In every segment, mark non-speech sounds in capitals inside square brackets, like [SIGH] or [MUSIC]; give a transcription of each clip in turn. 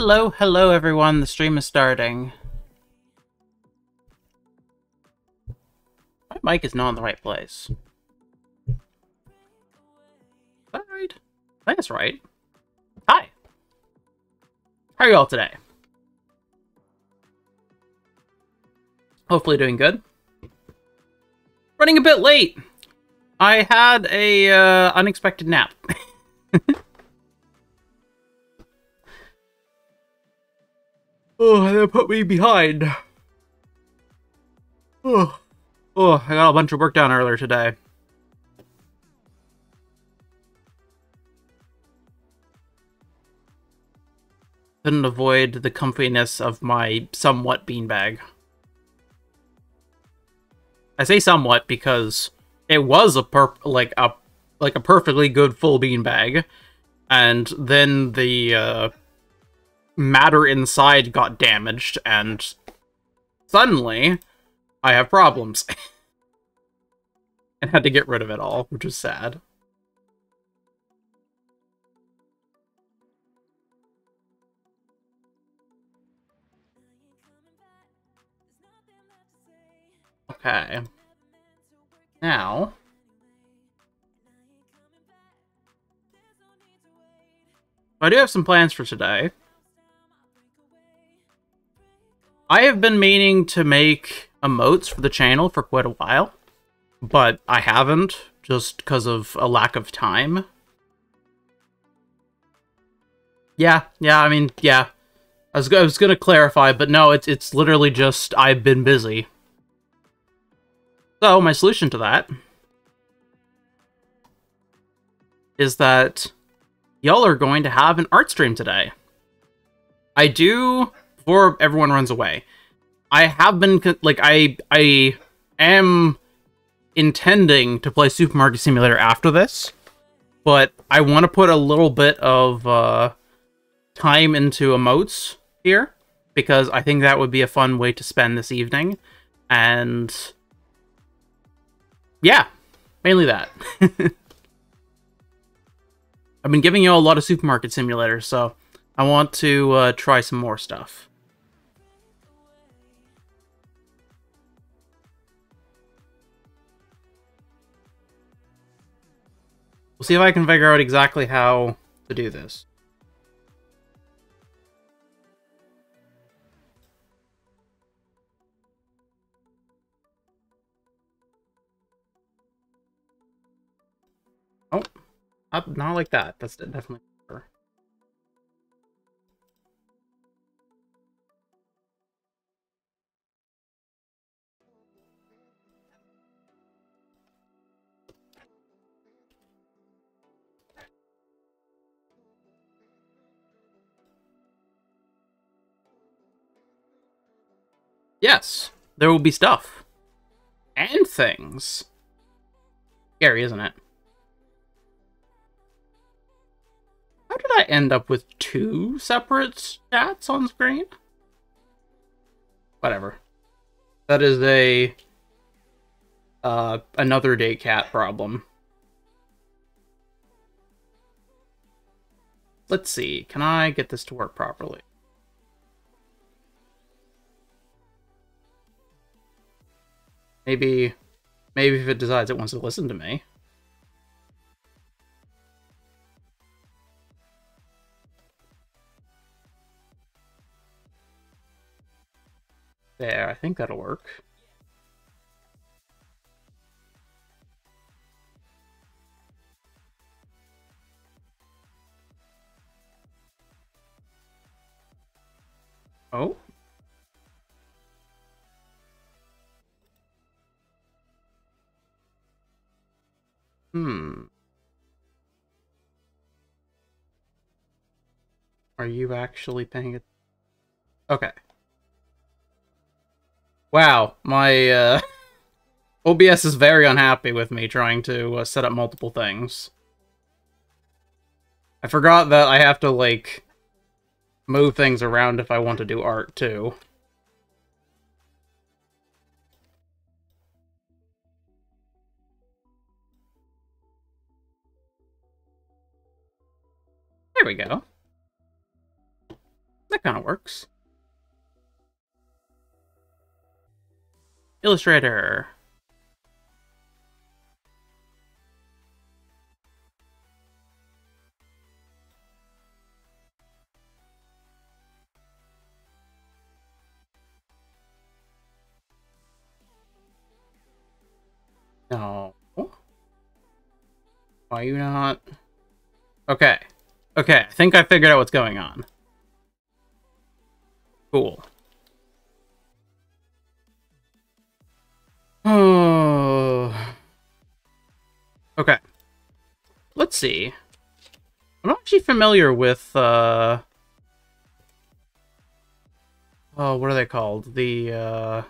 Hello, hello everyone, the stream is starting. My mic is not in the right place. Is that right? I think it's right. Hi. How are you all today? Hopefully doing good. Running a bit late. I had a uh, unexpected nap. [LAUGHS] oh, that put me behind. Oh. oh, I got a bunch of work done earlier today. Couldn't avoid the comfiness of my somewhat beanbag. I say somewhat because it was a perp like a like a perfectly good full beanbag, and then the uh, matter inside got damaged, and suddenly I have problems, [LAUGHS] and had to get rid of it all, which is sad. Okay. Now... I do have some plans for today. I have been meaning to make emotes for the channel for quite a while, but I haven't, just because of a lack of time. Yeah, yeah, I mean, yeah. I was, I was gonna clarify, but no, it's, it's literally just I've been busy. So, my solution to that is that y'all are going to have an art stream today. I do, before everyone runs away, I have been, like, I, I am intending to play Supermarket Simulator after this, but I want to put a little bit of uh, time into emotes here, because I think that would be a fun way to spend this evening, and yeah, mainly that. [LAUGHS] I've been giving you a lot of supermarket simulators, so I want to uh, try some more stuff. We'll see if I can figure out exactly how to do this. Oh, not, like that. That's definitely Yes, there will be stuff. And things. Scary, isn't it? How did I end up with two separate stats on screen? Whatever. That is a uh, another day cat problem. Let's see, can I get this to work properly? Maybe, maybe if it decides it wants to listen to me. There, I think that'll work. Oh? Hmm. Are you actually paying it? Okay. Wow, my uh, [LAUGHS] OBS is very unhappy with me trying to uh, set up multiple things. I forgot that I have to, like, move things around if I want to do art, too. There we go. That kind of works. Illustrator. No. Why are you not? Okay. Okay, I think I figured out what's going on. Cool. Oh. [SIGHS] okay. Let's see. I'm not actually familiar with, uh... Oh, what are they called? The, uh...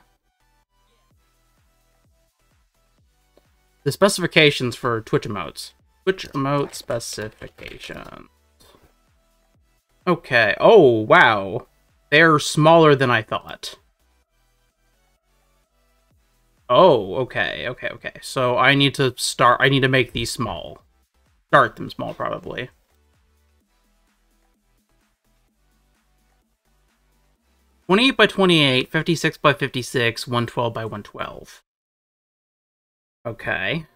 The specifications for Twitch emotes. Twitch emote specifications. Okay. Oh, wow. They're smaller than I thought. Oh, okay, okay, okay. So I need to start, I need to make these small. Start them small, probably. Twenty-eight by twenty-eight, fifty-six by fifty-six, one twelve by one twelve. Okay.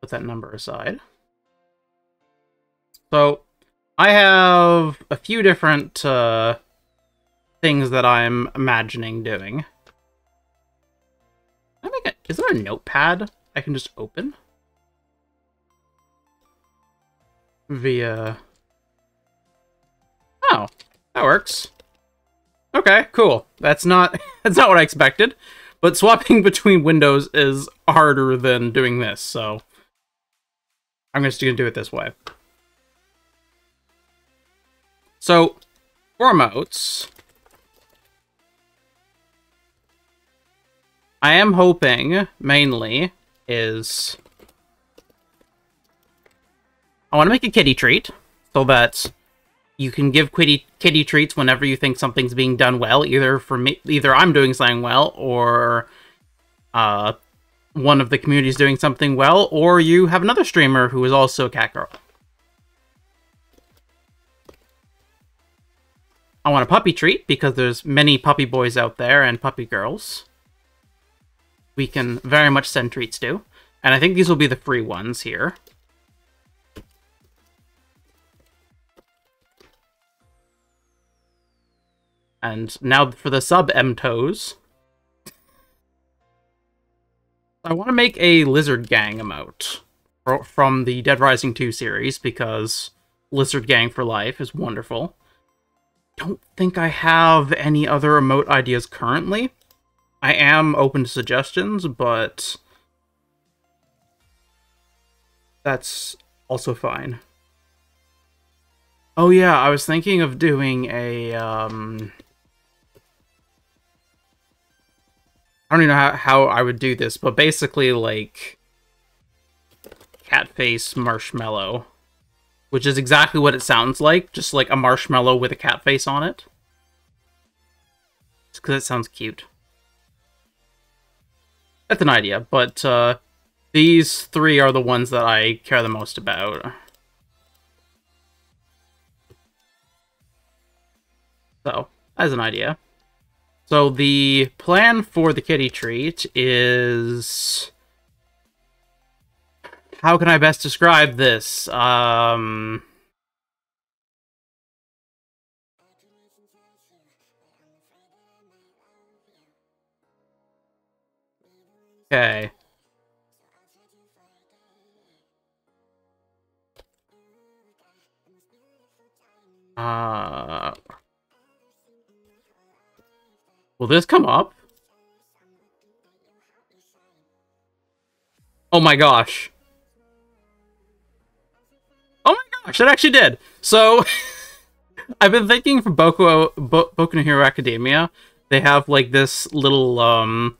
Put that number aside. So, I have a few different uh, things that I'm imagining doing. I make a, is there a notepad I can just open? Via... Oh, that works. Okay, cool. That's not [LAUGHS] that's not what I expected. But swapping [LAUGHS] between windows is harder than doing this, so I'm just gonna do it this way. So, for emotes, I am hoping, mainly, is... I want to make a kitty treat, so that you can give kitty, kitty treats whenever you think something's being done well, either for me, either I'm doing something well, or uh, one of the communities doing something well, or you have another streamer who is also a cat girl. I want a puppy treat because there's many puppy boys out there and puppy girls. We can very much send treats to. And I think these will be the free ones here. And now for the sub emotes. I want to make a Lizard Gang emote from the Dead Rising 2 series because Lizard Gang for life is wonderful don't think I have any other emote ideas currently. I am open to suggestions, but that's also fine. Oh yeah, I was thinking of doing a, um... I don't even know how, how I would do this, but basically, like, cat face marshmallow which is exactly what it sounds like, just like a marshmallow with a cat face on it. Just because it sounds cute. That's an idea, but uh, these three are the ones that I care the most about. So, as an idea. So the plan for the kitty treat is how can I best describe this? Um... Okay. Uh... Will this come up? Oh my gosh. Oh my gosh, it actually did. So, [LAUGHS] I've been thinking for Boku, Bo Boku no Hero Academia, they have like this little um,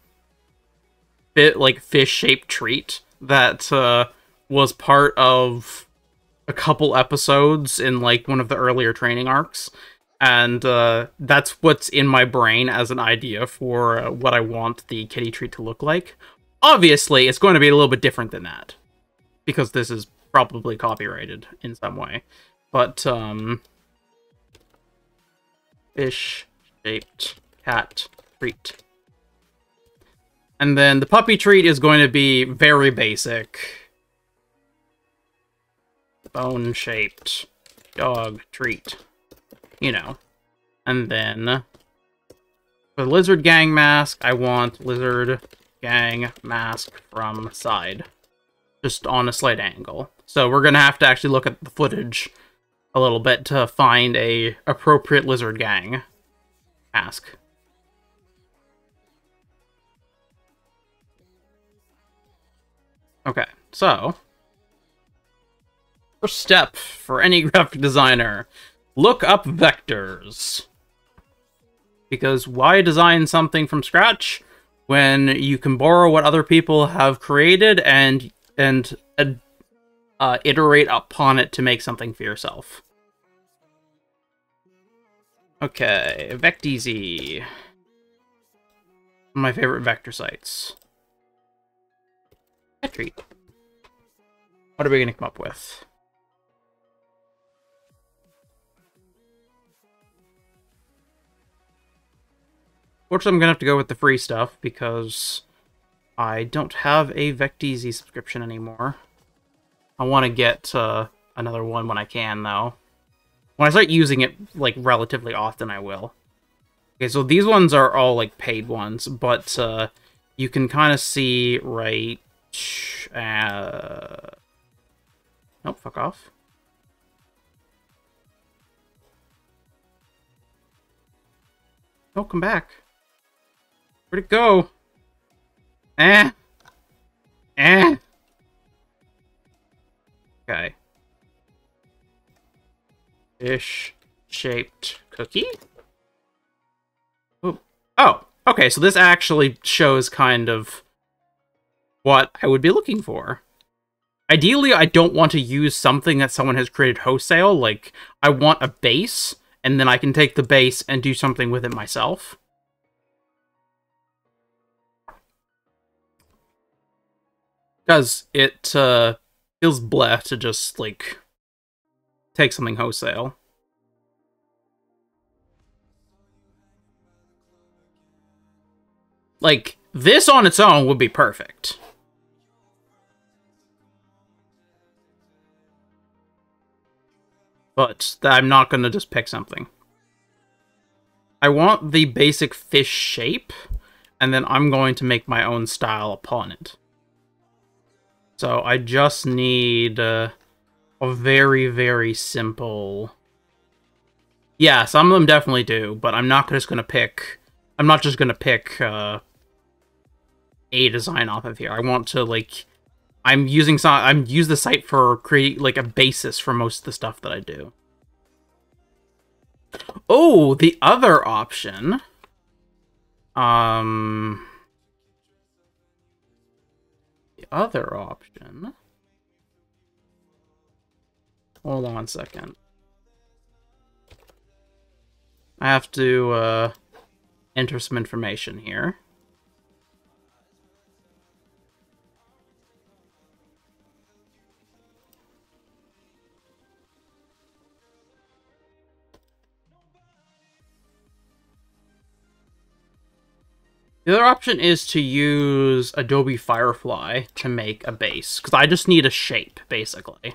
bit like fish-shaped treat that uh, was part of a couple episodes in like one of the earlier training arcs, and uh, that's what's in my brain as an idea for uh, what I want the kitty treat to look like. Obviously, it's going to be a little bit different than that because this is probably copyrighted in some way. But, um... Fish-shaped cat treat. And then the puppy treat is going to be very basic. Bone-shaped dog treat. You know. And then for the lizard gang mask, I want lizard gang mask from side. Just on a slight angle. So we're gonna have to actually look at the footage a little bit to find a appropriate lizard gang mask. Okay, so first step for any graphic designer, look up vectors. Because why design something from scratch when you can borrow what other people have created and and uh, iterate upon it to make something for yourself? Okay, Vecteezy. My favorite vector sites. Treat. What are we gonna come up with? Fortunately, I'm gonna have to go with the free stuff because I don't have a Vecteezy subscription anymore. I want to get uh, another one when I can, though. When I start using it, like, relatively often, I will. Okay, so these ones are all, like, paid ones, but uh, you can kind of see right... Uh... Nope, fuck off. Oh, come back. Where'd it go? Eh. Eh. Okay. Fish-shaped cookie? Ooh. Oh, okay, so this actually shows kind of what I would be looking for. Ideally, I don't want to use something that someone has created wholesale. Like, I want a base, and then I can take the base and do something with it myself. Because it uh, feels bleh to just, like, take something wholesale. Like, this on its own would be perfect. But I'm not going to just pick something. I want the basic fish shape, and then I'm going to make my own style upon it. So I just need uh, a very, very simple... Yeah, some of them definitely do, but I'm not just going to pick... I'm not just going to pick uh, a design off of here. I want to, like... I'm using some... I'm use the site for create like a basis for most of the stuff that I do. Oh, the other option... Um other option... Hold on a second. I have to uh, enter some information here. The other option is to use Adobe Firefly to make a base, because I just need a shape, basically.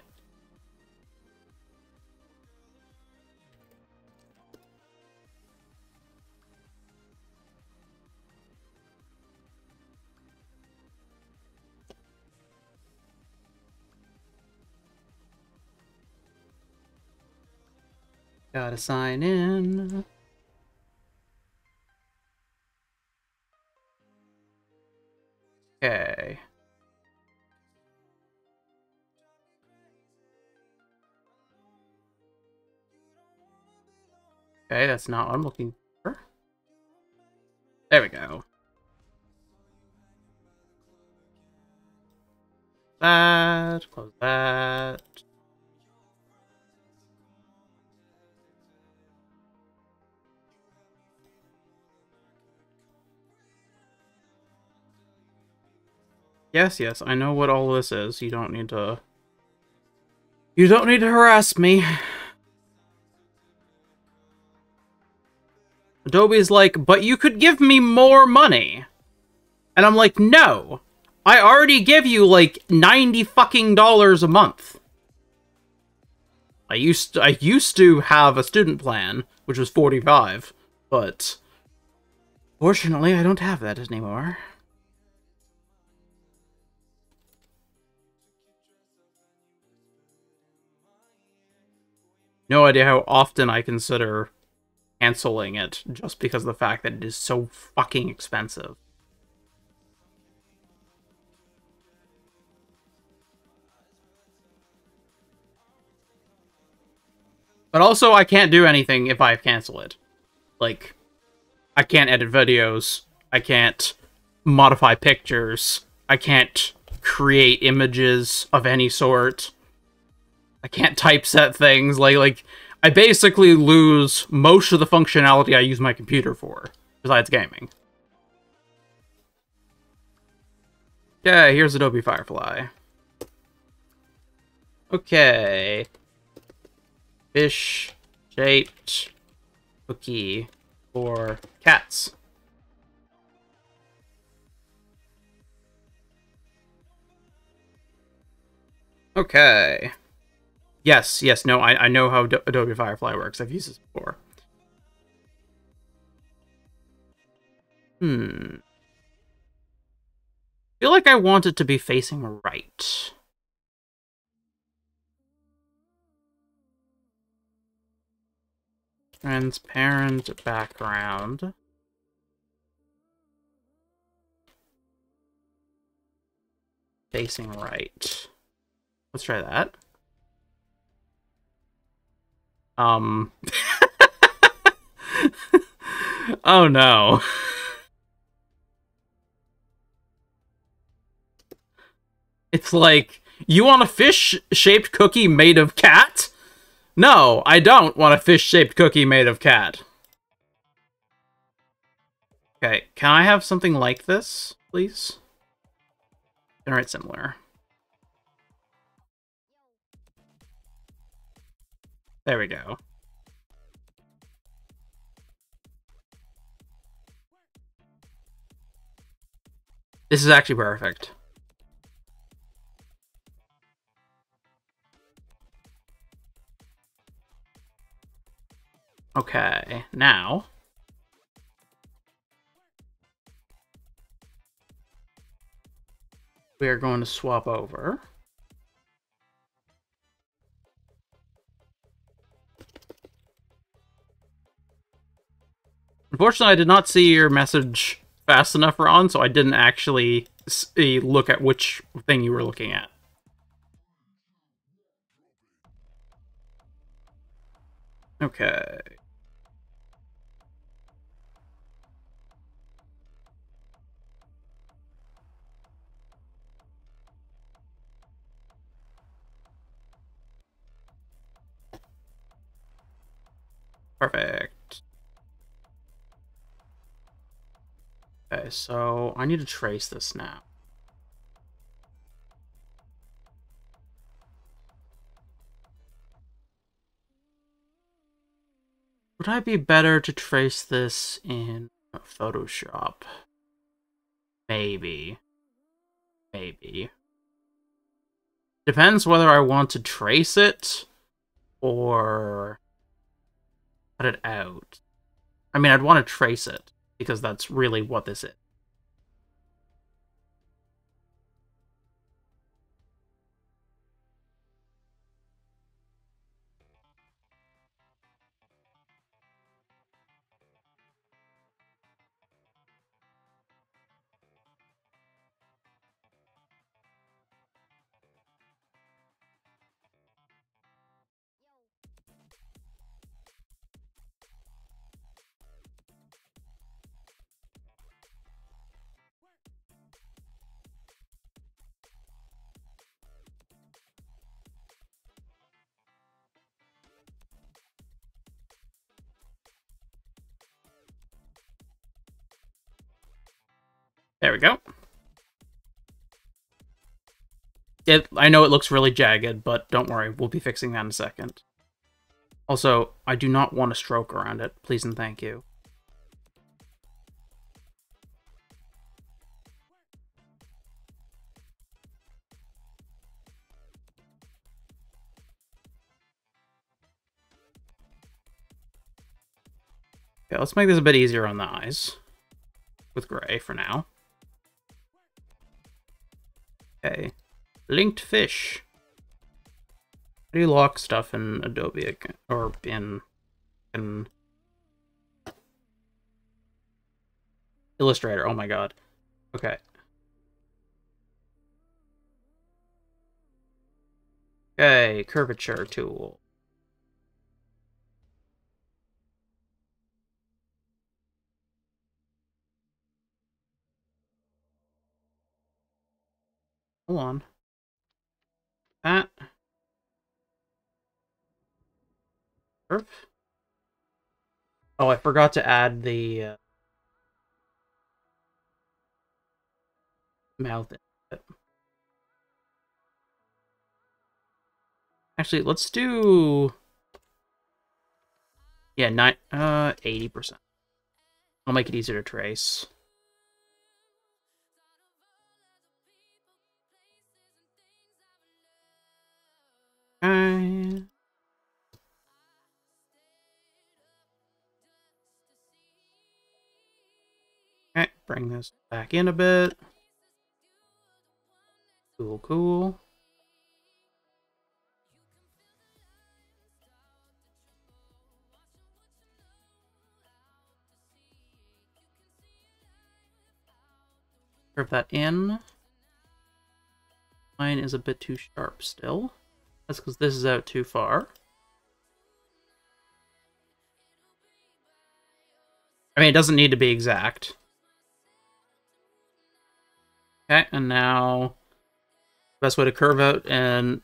Gotta sign in. Okay. Okay, that's not what I'm looking for. There we go. That, close that. Yes, yes, I know what all this is. You don't need to You don't need to harass me. Adobe's like, but you could give me more money. And I'm like, no. I already give you like 90 fucking dollars a month. I used I used to have a student plan, which was 45, but fortunately I don't have that anymore. No idea how often I consider canceling it just because of the fact that it is so fucking expensive. But also, I can't do anything if I cancel it. Like, I can't edit videos. I can't modify pictures. I can't create images of any sort. I can't typeset things. Like, like I basically lose most of the functionality I use my computer for, besides gaming. Yeah, here's Adobe Firefly. Okay fish shaped cookie for cats. Okay. Yes, yes, no, I, I know how Adobe Firefly works. I've used this before. Hmm. I feel like I want it to be facing right. Transparent background. Facing right. Let's try that. Um. [LAUGHS] oh no. It's like, you want a fish-shaped cookie made of cat? No, I don't want a fish-shaped cookie made of cat. Okay, can I have something like this, please? Generate similar. There we go. This is actually perfect. Okay, now... We are going to swap over. Unfortunately, I did not see your message fast enough, Ron, so I didn't actually see, look at which thing you were looking at. Okay. Perfect. Okay, so I need to trace this now. Would I be better to trace this in Photoshop? Maybe. Maybe. Depends whether I want to trace it or cut it out. I mean, I'd want to trace it, because that's really what this is. It I know it looks really jagged, but don't worry, we'll be fixing that in a second. Also, I do not want a stroke around it. Please and thank you. Okay, let's make this a bit easier on the eyes. With gray for now. Okay. Linked fish. How do you lock stuff in Adobe or in in Illustrator? Oh my god. Okay. Okay, curvature tool. Hold on. That. Curve. Oh, I forgot to add the uh, mouth. Actually, let's do yeah, nine uh eighty percent. I'll make it easier to trace. Okay. Okay, bring this back in a bit. Cool, cool. Curve that in. Line is a bit too sharp still. That's because this is out too far. I mean, it doesn't need to be exact. Okay, and now the best way to curve out and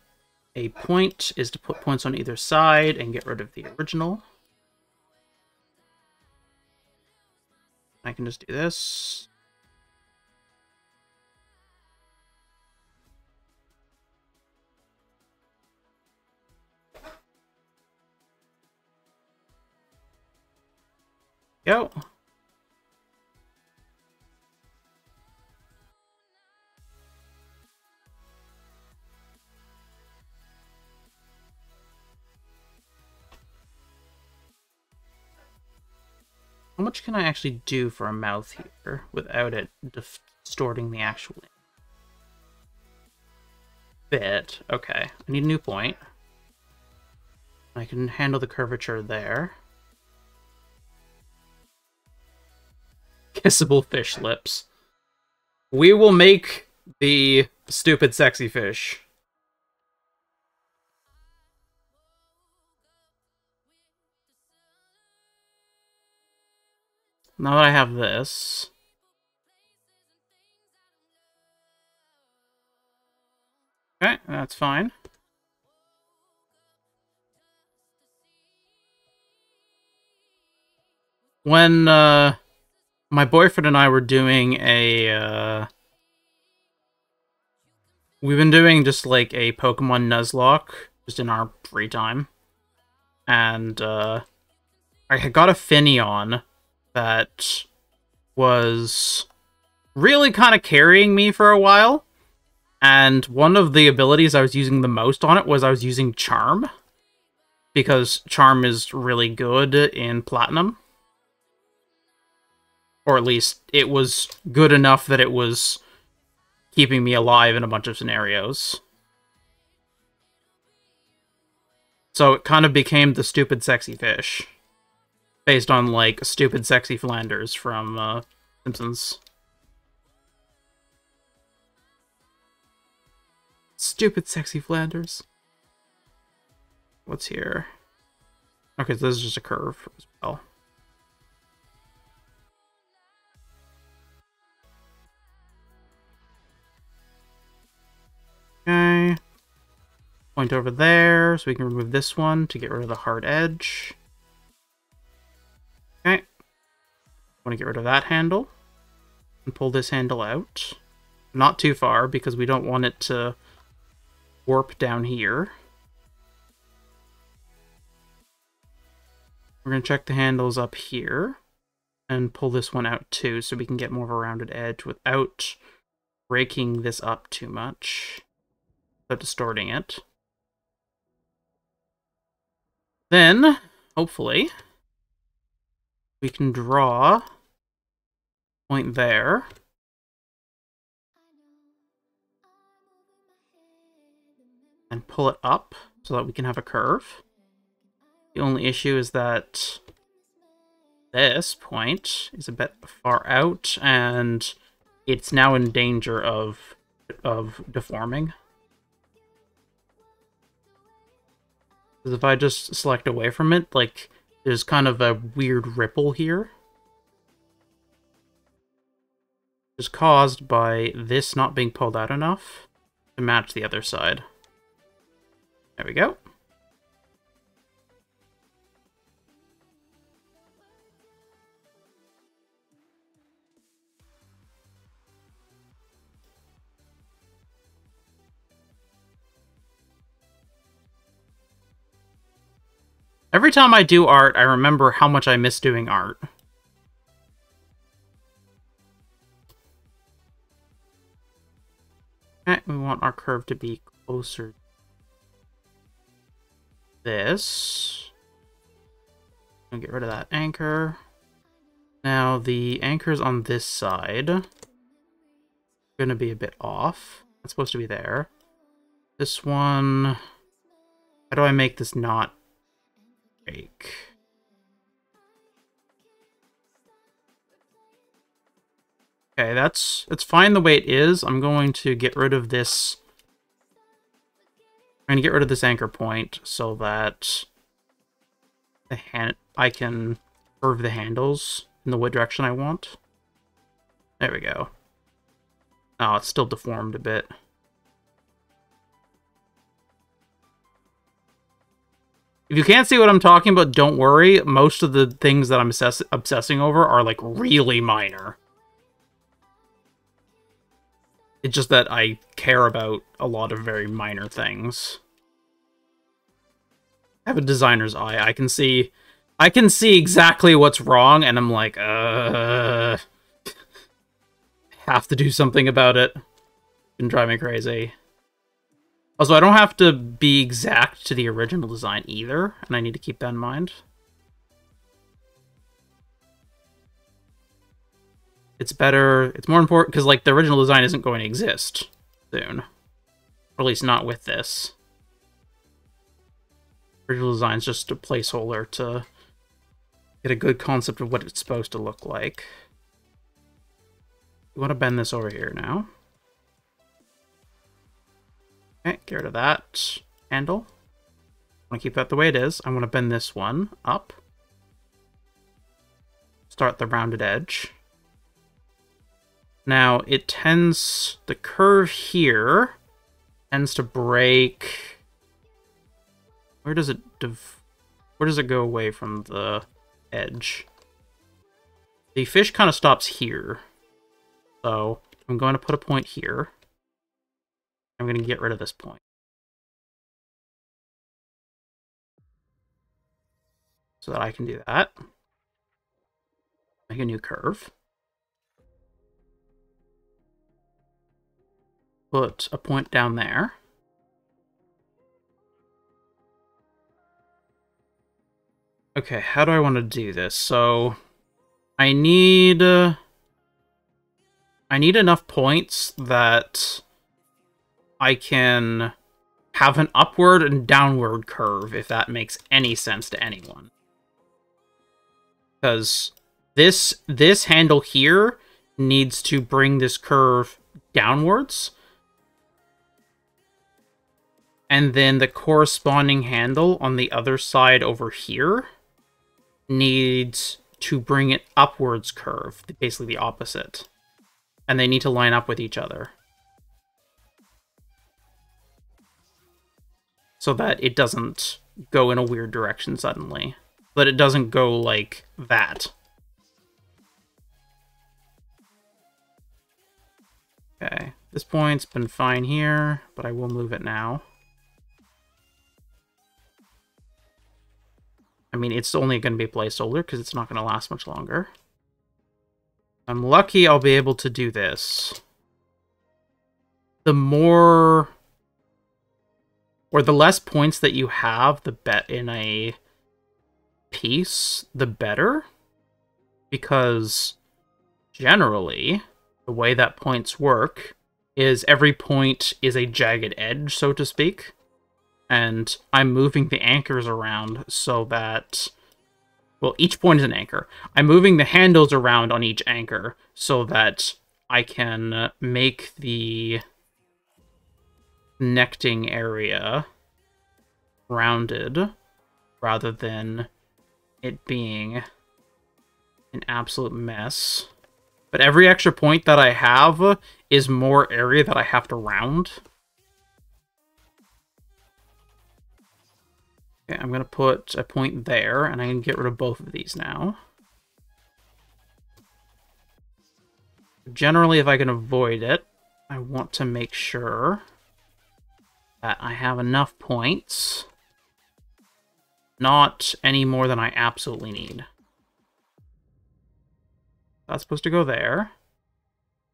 a point is to put points on either side and get rid of the original. I can just do this. Go. How much can I actually do for a mouth here without it distorting the actual bit? Okay, I need a new point. I can handle the curvature there. Kissable fish lips. We will make the stupid sexy fish. Now that I have this... Okay, that's fine. When, uh my boyfriend and I were doing a, uh, we've been doing just like a Pokemon Nuzlocke just in our free time. And, uh, I had got a Finneon that was really kind of carrying me for a while. And one of the abilities I was using the most on it was I was using Charm. Because Charm is really good in Platinum or at least it was good enough that it was keeping me alive in a bunch of scenarios. So it kind of became the stupid sexy fish. Based on, like, stupid sexy Flanders from uh, Simpsons. Stupid sexy Flanders. What's here? Okay, so this is just a curve as well. Okay. Point over there, so we can remove this one to get rid of the hard edge. Okay. Want to get rid of that handle. And pull this handle out. Not too far, because we don't want it to warp down here. We're going to check the handles up here and pull this one out too so we can get more of a rounded edge without breaking this up too much, without distorting it. Then, hopefully, we can draw point there. And pull it up so that we can have a curve. The only issue is that this point is a bit far out and it's now in danger of of deforming. Because if I just select away from it, like, there's kind of a weird ripple here. Is caused by this not being pulled out enough to match the other side. There we go. Every time I do art, I remember how much I miss doing art. Okay, we want our curve to be closer. This. I'll get rid of that anchor. Now, the anchor's on this side. To be a bit off. It's supposed to be there. This one... How do I make this not break. Okay, that's it's fine the way it is. I'm going to get rid of this. I'm going to get rid of this anchor point so that the hand I can curve the handles in the wood direction I want. There we go. Oh, it's still deformed a bit. If you can't see what I'm talking about, don't worry. Most of the things that I'm obsess obsessing over are, like, really minor. It's just that I care about a lot of very minor things. I have a designer's eye. I can see... I can see exactly what's wrong, and I'm like, uh... [LAUGHS] have to do something about it. Can drive me crazy. Also, I don't have to be exact to the original design either, and I need to keep that in mind. It's better, it's more important, because, like, the original design isn't going to exist soon. Or at least not with this. Original design is just a placeholder to get a good concept of what it's supposed to look like. We want to bend this over here now. Okay, get rid of that handle. I want to keep that the way it is. I want to bend this one up. Start the rounded edge. Now, it tends... The curve here tends to break... Where does it... Where does it go away from the edge? The fish kind of stops here. So, I'm going to put a point here. I'm going to get rid of this point. So that I can do that. Make a new curve. Put a point down there. Okay, how do I want to do this? So, I need... Uh, I need enough points that I can have an upward and downward curve, if that makes any sense to anyone. Because this, this handle here needs to bring this curve downwards. And then the corresponding handle on the other side over here needs to bring it upwards curve, basically the opposite. And they need to line up with each other. so that it doesn't go in a weird direction suddenly. But it doesn't go like that. Okay, this point's been fine here, but I will move it now. I mean, it's only going to be placed placeholder because it's not going to last much longer. I'm lucky I'll be able to do this. The more or the less points that you have the bet in a piece, the better. Because generally, the way that points work is every point is a jagged edge, so to speak. And I'm moving the anchors around so that... Well, each point is an anchor. I'm moving the handles around on each anchor so that I can make the connecting area rounded rather than it being an absolute mess. But every extra point that I have is more area that I have to round. Okay, I'm going to put a point there, and I can get rid of both of these now. Generally, if I can avoid it, I want to make sure that I have enough points. Not any more than I absolutely need. That's supposed to go there.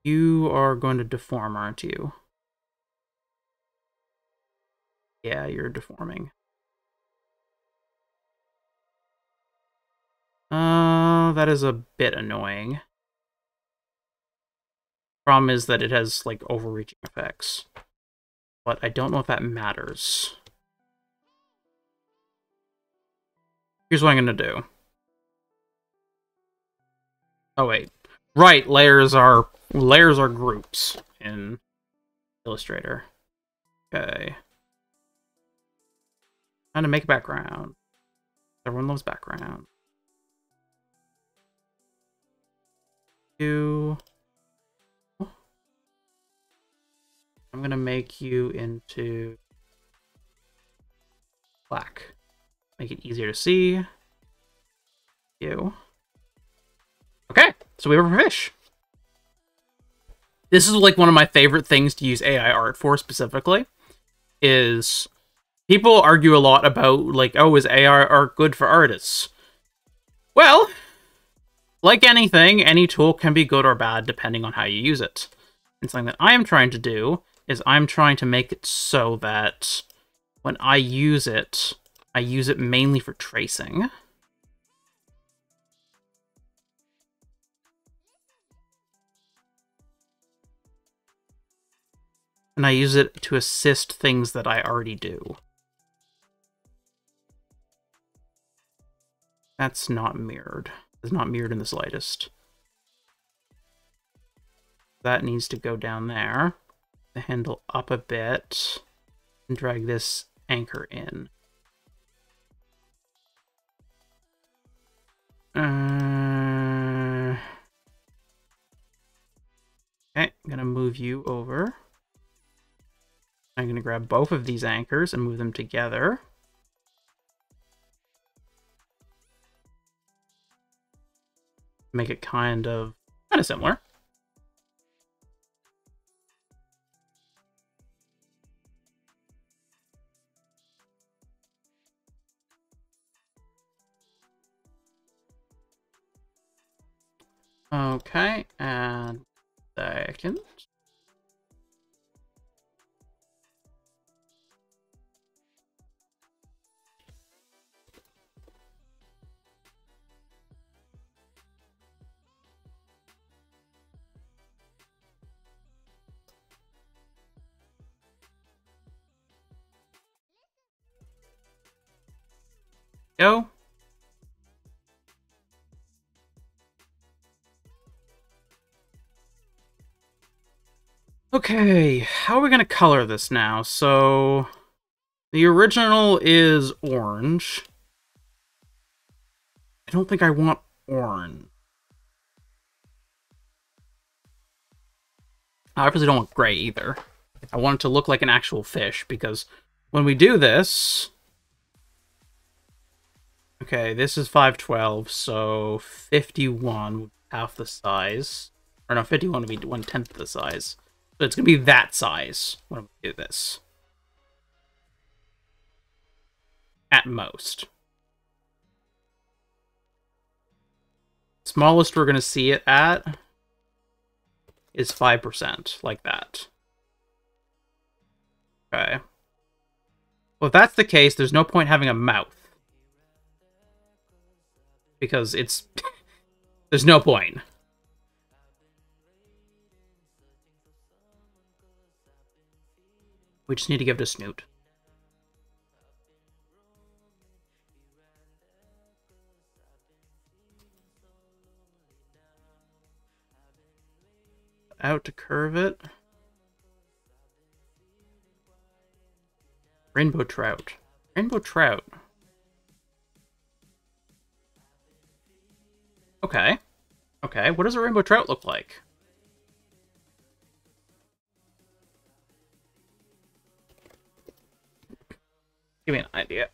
You are going to deform, aren't you? Yeah, you're deforming. Uh, that is a bit annoying. Problem is that it has, like, overreaching effects. But I don't know if that matters. Here's what I'm going to do. Oh, wait. Right, layers are layers are groups in Illustrator. Okay. Trying to make a background. Everyone loves background. You. I'm gonna make you into black. Make it easier to see. You. Okay, so we have a fish. This is like one of my favorite things to use AI art for specifically. Is people argue a lot about like, oh, is AI art good for artists? Well, like anything, any tool can be good or bad depending on how you use it. And something that I am trying to do is I'm trying to make it so that when I use it, I use it mainly for tracing. and I use it to assist things that I already do. That's not mirrored. It's not mirrored in the slightest. That needs to go down there. The handle up a bit and drag this anchor in. Uh, okay, I'm gonna move you over. I'm going to grab both of these anchors and move them together. Make it kind of kind of similar. Okay, and second. go. Okay, how are we going to color this now? So, the original is orange. I don't think I want orange. I obviously don't want gray either. I want it to look like an actual fish, because when we do this, Okay, this is 512, so 51 would be half the size. Or no, 51 would be one-tenth the size. So it's going to be that size when we do this. At most. Smallest we're going to see it at is 5%, like that. Okay. Well, if that's the case, there's no point having a mouth. Because it's... [LAUGHS] there's no point. We just need to give it a snoot. Out to curve it. Rainbow trout. Rainbow trout. Okay. Okay, what does a rainbow trout look like? Give me an idea.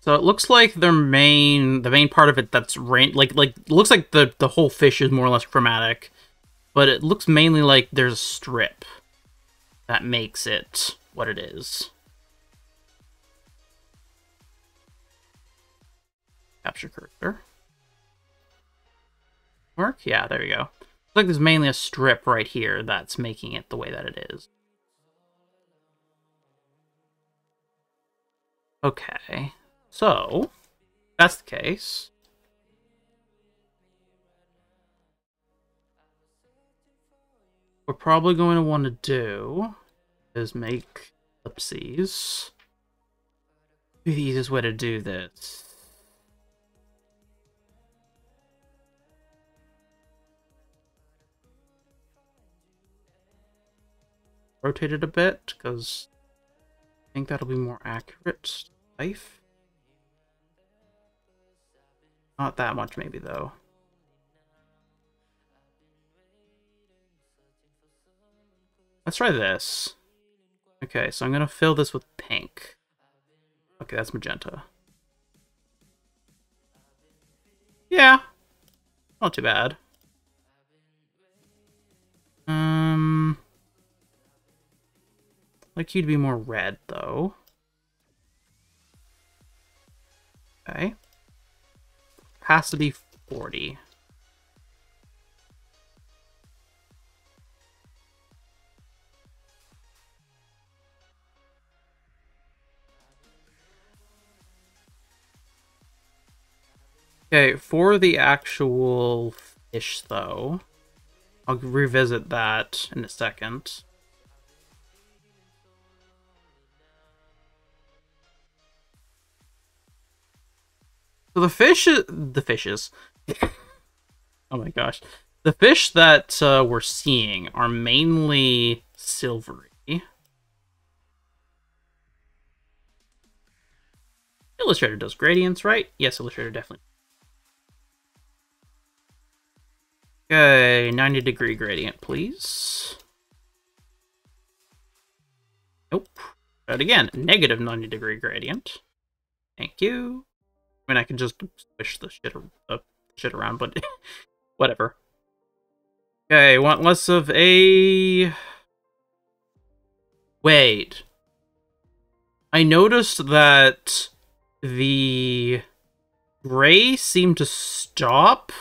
So it looks like their main, the main part of it that's rain, like like looks like the the whole fish is more or less chromatic, but it looks mainly like there's a strip that makes it what it is. Capture cursor. Work? Yeah, there you go. Looks like there's mainly a strip right here that's making it the way that it is. Okay. So, that's the case. We're probably going to want to do is make ellipses. The easiest way to do this. Rotate it a bit, because I think that'll be more accurate. Life. Not that much, maybe, though. Let's try this. Okay, so I'm going to fill this with pink. Okay, that's magenta. Yeah. Not too bad. Um... like you to be more red, though. Okay has to be 40. Okay, for the actual fish, though, I'll revisit that in a second. So the fish, the fishes. [COUGHS] oh my gosh, the fish that uh, we're seeing are mainly silvery. Illustrator does gradients, right? Yes, Illustrator definitely. Okay, 90 degree gradient, please. Nope. But again, negative 90 degree gradient. Thank you. I mean, I can just switch the shit, shit around, but [LAUGHS] whatever. Okay, want less of a... Wait. I noticed that the gray seemed to stop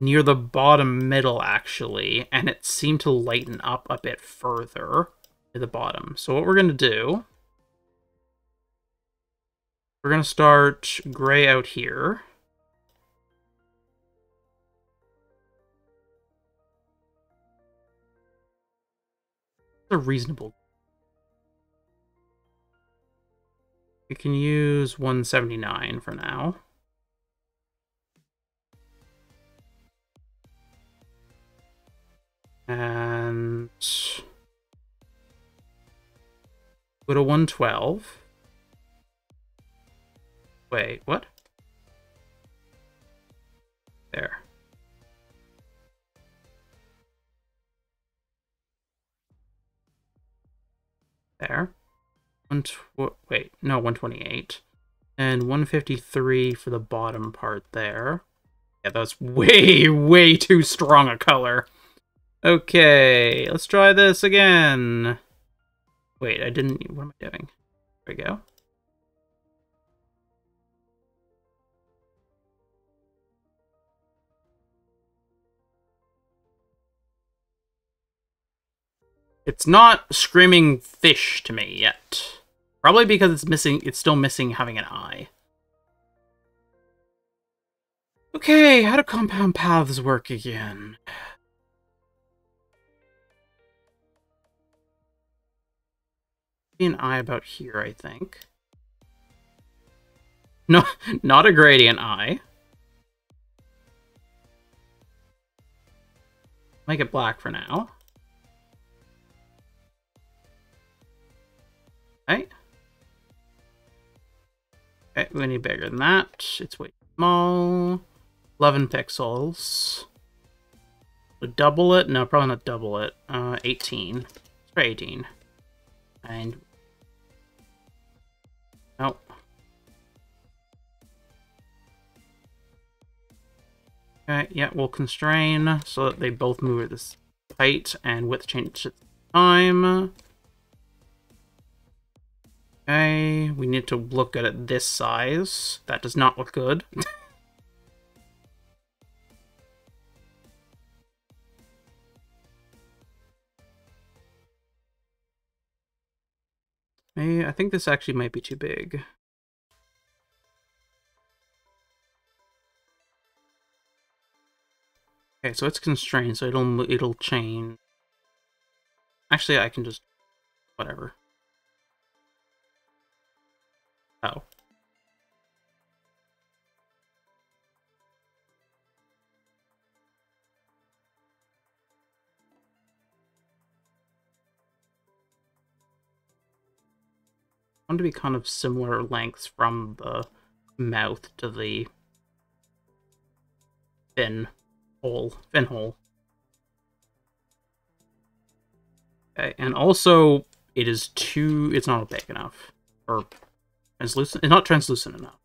near the bottom middle, actually, and it seemed to lighten up a bit further to the bottom. So what we're going to do we're going to start gray out here. a reasonable. We can use 179 for now. And go to 112. Wait, what? There. There. One wait, no, 128. And 153 for the bottom part there. Yeah, that's [LAUGHS] way, way too strong a color. Okay, let's try this again. Wait, I didn't... What am I doing? There we go. It's not screaming fish to me yet. Probably because it's missing, it's still missing having an eye. Okay, how do compound paths work again? Be an eye about here, I think. [LAUGHS] No, not a gradient eye. Make it black for now. Okay. Okay, we need bigger than that. It's way small. 11 pixels. Would double it? No, probably not double it. Uh, 18. Let's try 18. And... Oh. Okay, yeah, we'll constrain so that they both move at this height and width change at time. Okay, we need to look at it this size. That does not look good. [LAUGHS] Hey, I think this actually might be too big. Okay, so it's constrained, so it'll it'll change. Actually, I can just whatever. Oh. I want to be kind of similar lengths from the mouth to the fin hole, fin hole. Okay, and also it is too, it's not opaque enough, or Translucent? Not translucent enough.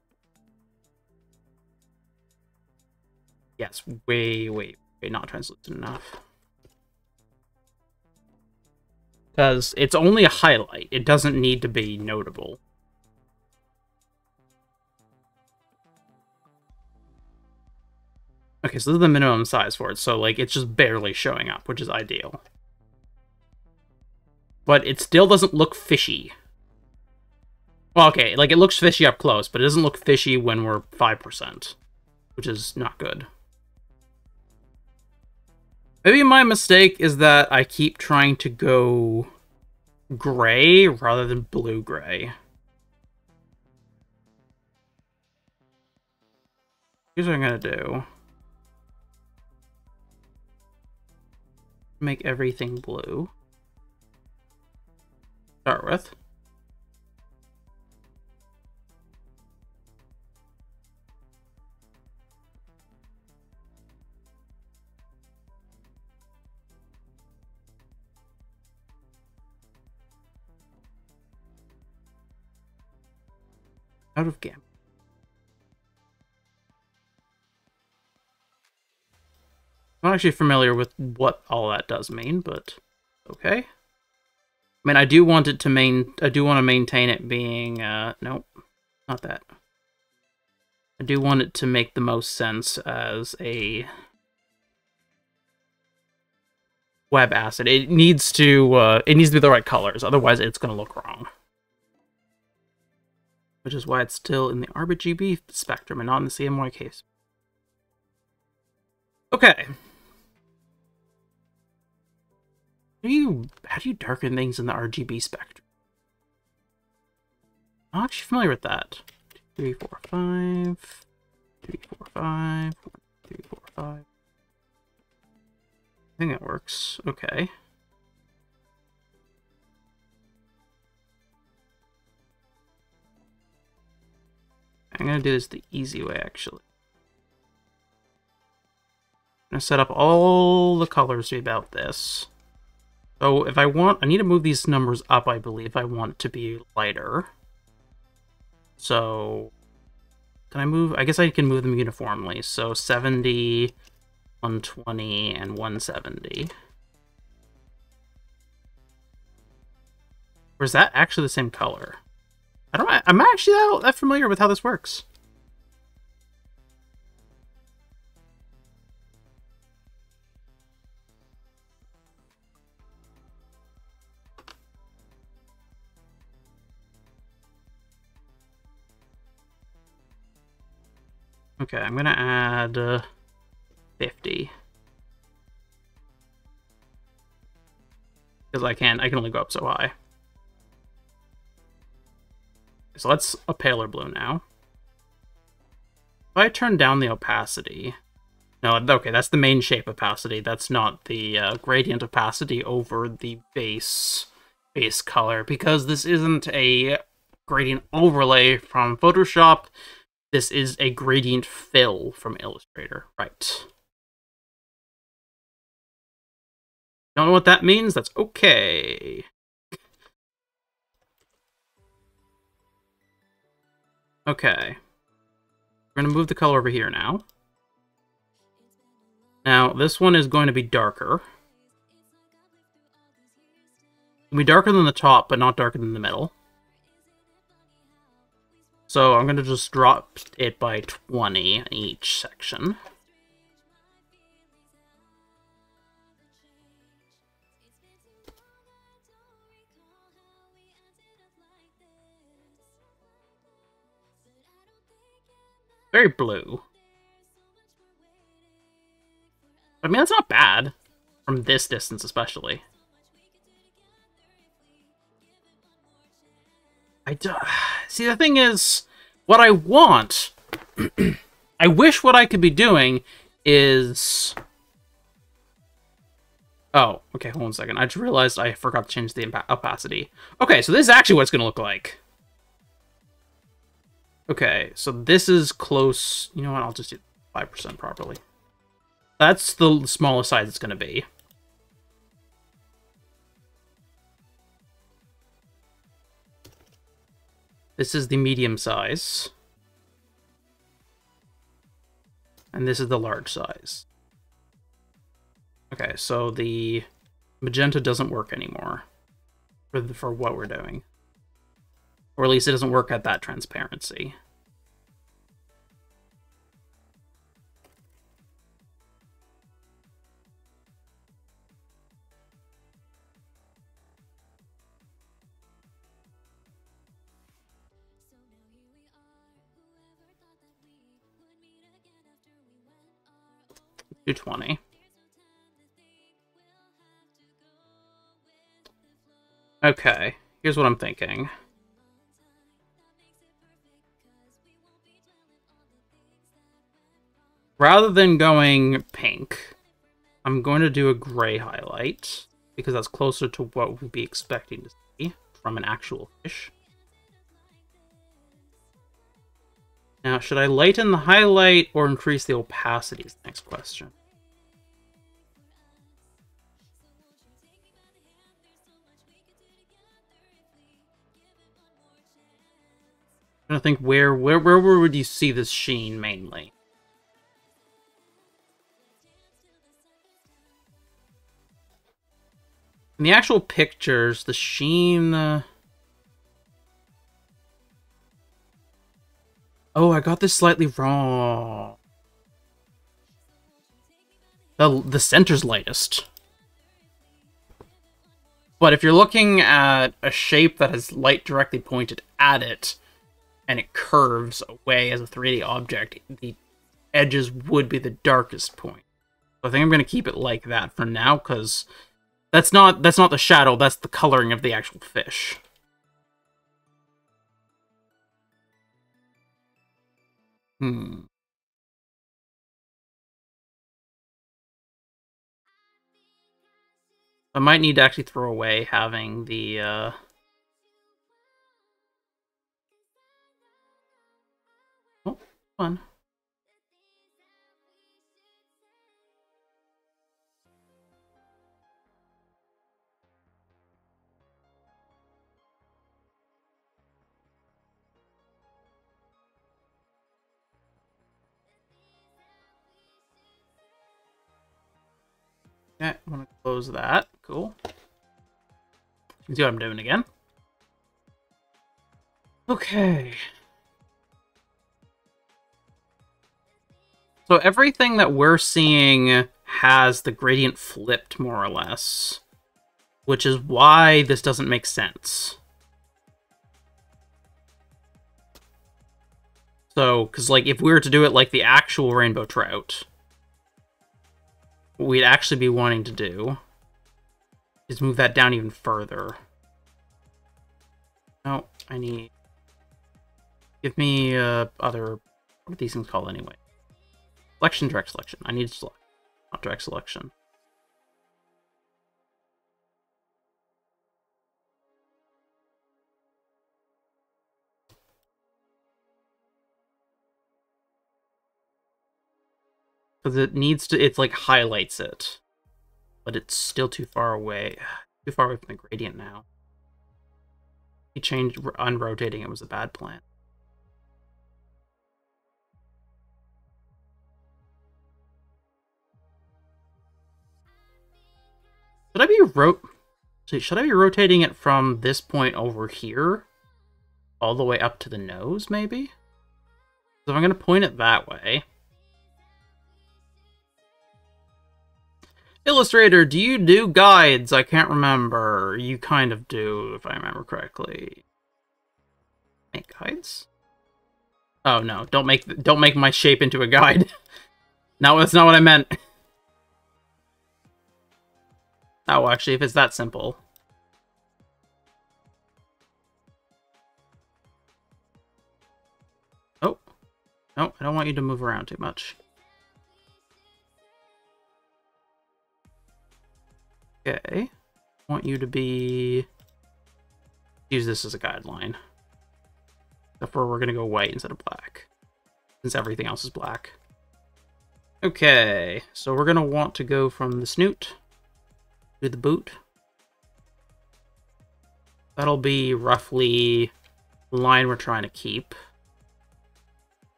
Yes, way, way, way not translucent enough. Because it's only a highlight. It doesn't need to be notable. Okay, so this is the minimum size for it, so like it's just barely showing up, which is ideal. But it still doesn't look fishy. Okay, like it looks fishy up close, but it doesn't look fishy when we're 5%, which is not good. Maybe my mistake is that I keep trying to go gray rather than blue-gray. Here's what I'm gonna do. Make everything blue. Start with. Out of game. I'm not actually familiar with what all that does mean, but okay. I mean, I do want it to main. I do want to maintain it being. Uh, nope, not that. I do want it to make the most sense as a web asset. It needs to. Uh, it needs to be the right colors. Otherwise, it's going to look wrong which is why it's still in the RGB spectrum and not in the CMYK. Okay. How do you how do you darken things in the RGB spectrum? I'm not actually familiar with that. Three, four, five. Three, four, five. One, three, four, five. I think that works. Okay. I'm going to do this the easy way, actually. I'm going to set up all the colors about this. So if I want, I need to move these numbers up, I believe. I want to be lighter. So, can I move? I guess I can move them uniformly. So 70, 120, and 170. Or is that actually the same color? I don't. I'm actually that, that familiar with how this works. Okay, I'm gonna add uh, 50. Because I can I can only go up so high. So let's a paler blue now. If I turn down the opacity... No, okay, that's the main shape opacity. That's not the uh, gradient opacity over the base base color, because this isn't a gradient overlay from Photoshop. This is a gradient fill from Illustrator. Right. Don't know what that means? That's okay. Okay. We're going to move the color over here now. Now, this one is going to be darker. It'll be darker than the top, but not darker than the middle. So I'm going to just drop it by 20 in each section. Very blue. I mean, that's not bad. From this distance, especially. I do [SIGHS] See, the thing is, what I want... [CLEARS THROAT] I wish what I could be doing is... Oh, okay, hold on a second. I just realized I forgot to change the opacity. Okay, so this is actually what it's going to look like. Okay, so this is close. You know what? I'll just do 5% properly. That's the smallest size it's going to be. This is the medium size. And this is the large size. Okay, so the magenta doesn't work anymore for, the, for what we're doing. Or at least it doesn't work at that transparency. Two twenty. Okay, here's what I'm thinking. Rather than going pink, I'm going to do a gray highlight because that's closer to what we'd be expecting to see from an actual fish. Now, should I lighten the highlight or increase the opacity is the next question. I think where where where would you see this sheen mainly? In the actual pictures, the sheen... Uh... Oh, I got this slightly wrong. The, the center's lightest. But if you're looking at a shape that has light directly pointed at it, and it curves away as a 3D object, the edges would be the darkest point. So I think I'm going to keep it like that for now, because that's not that's not the shadow, that's the coloring of the actual fish. Hmm. I might need to actually throw away having the, uh... Oh, fun. Okay, I'm gonna close that. Cool. You see what I'm doing again. Okay. So everything that we're seeing has the gradient flipped, more or less. Which is why this doesn't make sense. So, because, like, if we were to do it like the actual rainbow trout, what we'd actually be wanting to do is move that down even further. No, I need... Give me, uh, other... What are these things called anyway? Selection, direct selection. I need select, not direct selection. Because it needs to, it's like highlights it. But it's still too far away. [SIGHS] Too far away from the gradient now. He changed, unrotating it was a bad plan. Should I be ro should I be rotating it from this point over here all the way up to the nose, maybe? So I'm to point it that way, Illustrator, do you do guides? I can't remember. You kind of do, if I remember correctly. Make guides? Oh no, don't make don't make my shape into a guide. [LAUGHS] no, that's not what I meant. Oh, actually, if it's that simple. Oh. No, I don't want you to move around too much. Okay. I want you to be... Use this as a guideline. Except for we're going to go white instead of black. Since everything else is black. Okay, so we're going to want to go from the snoot to the boot. That'll be roughly the line we're trying to keep.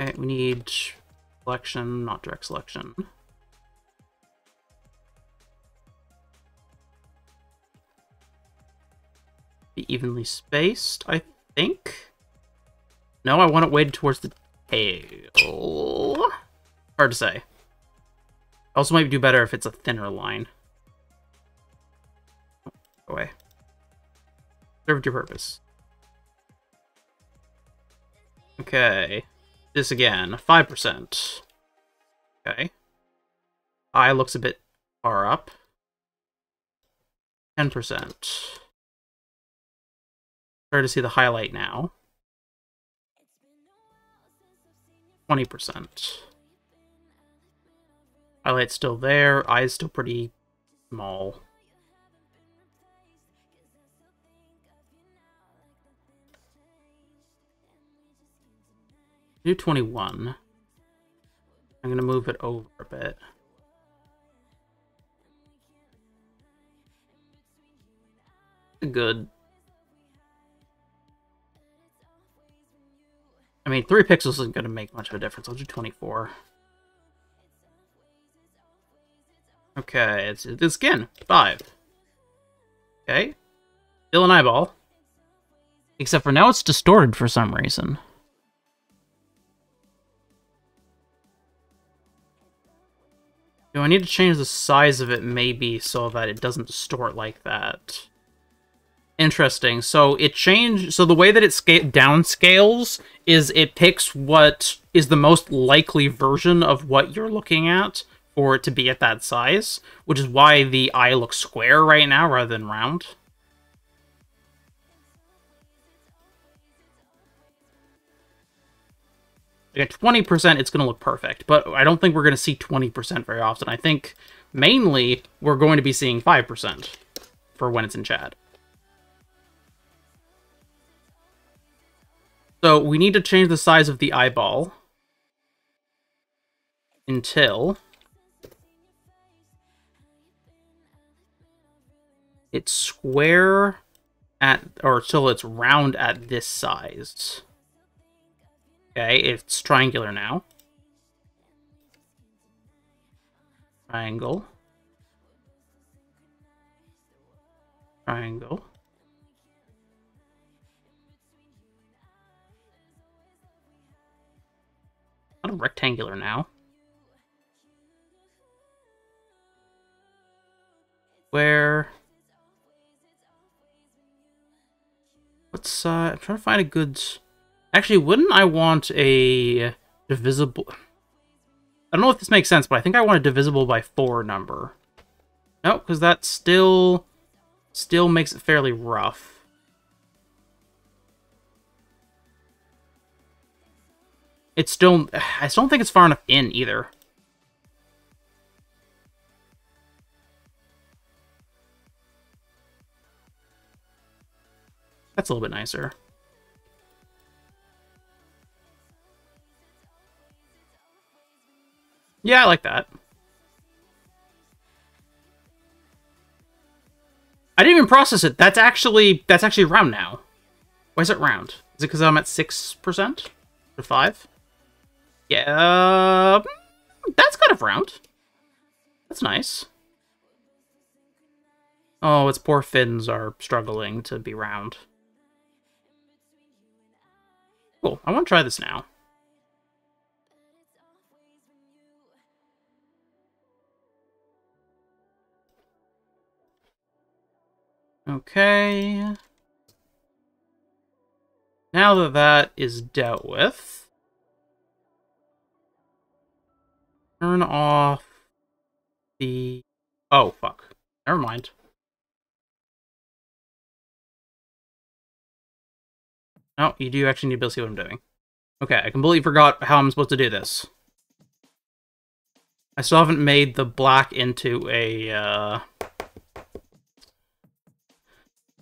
Okay, we need selection, not direct selection. Be evenly spaced, I think. No, I want it weighted towards the tail. Hard to say. Also might do better if it's a thinner line. Go away. Served your purpose. Okay. This again. 5%. Okay. Eye looks a bit far up. 10%. Start to see the highlight now. 20%. Highlight's still there, eye's still pretty small. Do 21. I'm gonna move it over a bit. Good. I mean, 3 pixels isn't going to make much of a difference. I'll do 24. Okay, it's the skin. 5. Okay. Still an eyeball. Except for now it's distorted for some reason. Do I need to change the size of it maybe so that it doesn't distort like that? Interesting. So it changed. So the way that it scale downscales is it picks what is the most likely version of what you're looking at for it to be at that size, which is why the eye looks square right now rather than round. At 20%, it's going to look perfect, but I don't think we're going to see 20% very often. I think mainly we're going to be seeing 5% for when it's in chat. So we need to change the size of the eyeball until it's square at, or until it's round at this size. Okay, it's triangular now. Triangle. Triangle. Rectangular now. Where... What's, uh, I'm trying to find a good... Actually, wouldn't I want a divisible... I don't know if this makes sense, but I think I want a divisible by 4 number. No, because that still... Still makes it fairly rough. It's still... I still don't think it's far enough in, either. That's a little bit nicer. Yeah, I like that. I didn't even process it. That's actually that's actually round now. Why is it round? Is it because I'm at six percent or five? Yeah, mm, that's kind of round. That's nice. Oh, its poor fins are struggling to be round. Cool. I want to try this now. Okay. Now that that is dealt with, turn off the... Oh, fuck. Never mind. No, you do actually need to be able to see what I'm doing. Okay, I completely forgot how I'm supposed to do this. I still haven't made the black into a, uh...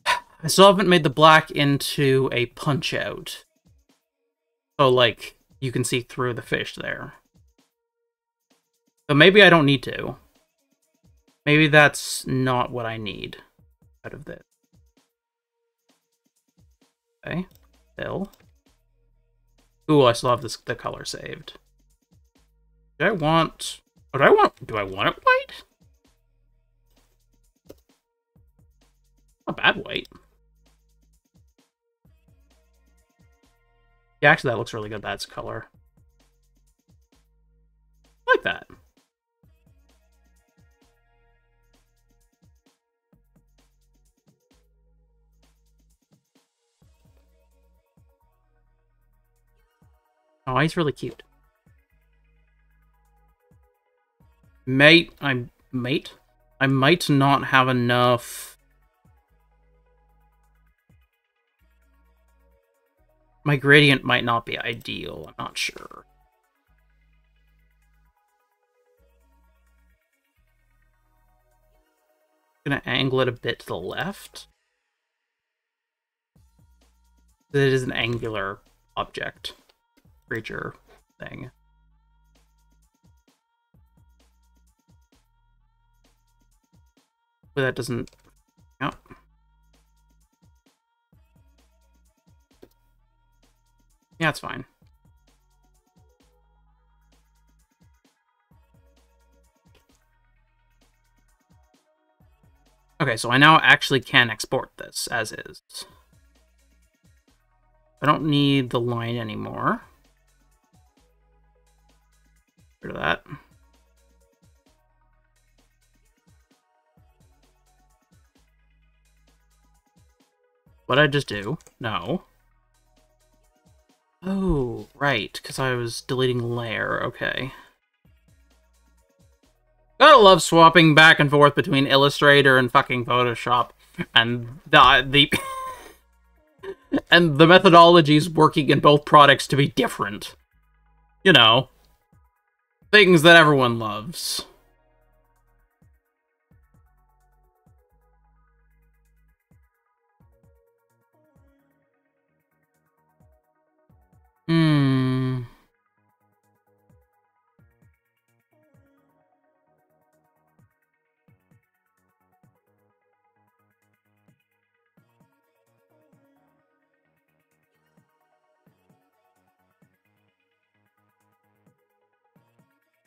[SIGHS] I still haven't made the black into a punch-out. So, like, you can see through the fish there. So maybe I don't need to. Maybe that's not what I need out of this. Okay. Bill. Ooh, I still have this the color saved. Do I want... Oh, do I want... Do I want it white? Not bad white. Yeah, actually, that looks really good. That's color. I like that. Oh, he's really cute. Mate, I mate, I might not have enough. My gradient might not be ideal. I'm not sure. gonna angle it a bit to the left. It is an angular object creature thing. But that doesn't... Oh. Yeah, it's fine. Okay, so I now actually can export this as is. I don't need the line anymore. Of that. What I just do? No. Oh, right, because I was deleting layer. Okay. Gotta love swapping back and forth between Illustrator and fucking Photoshop. And the... the [LAUGHS] and the methodologies working in both products to be different. You know. Things that everyone loves. Hmm.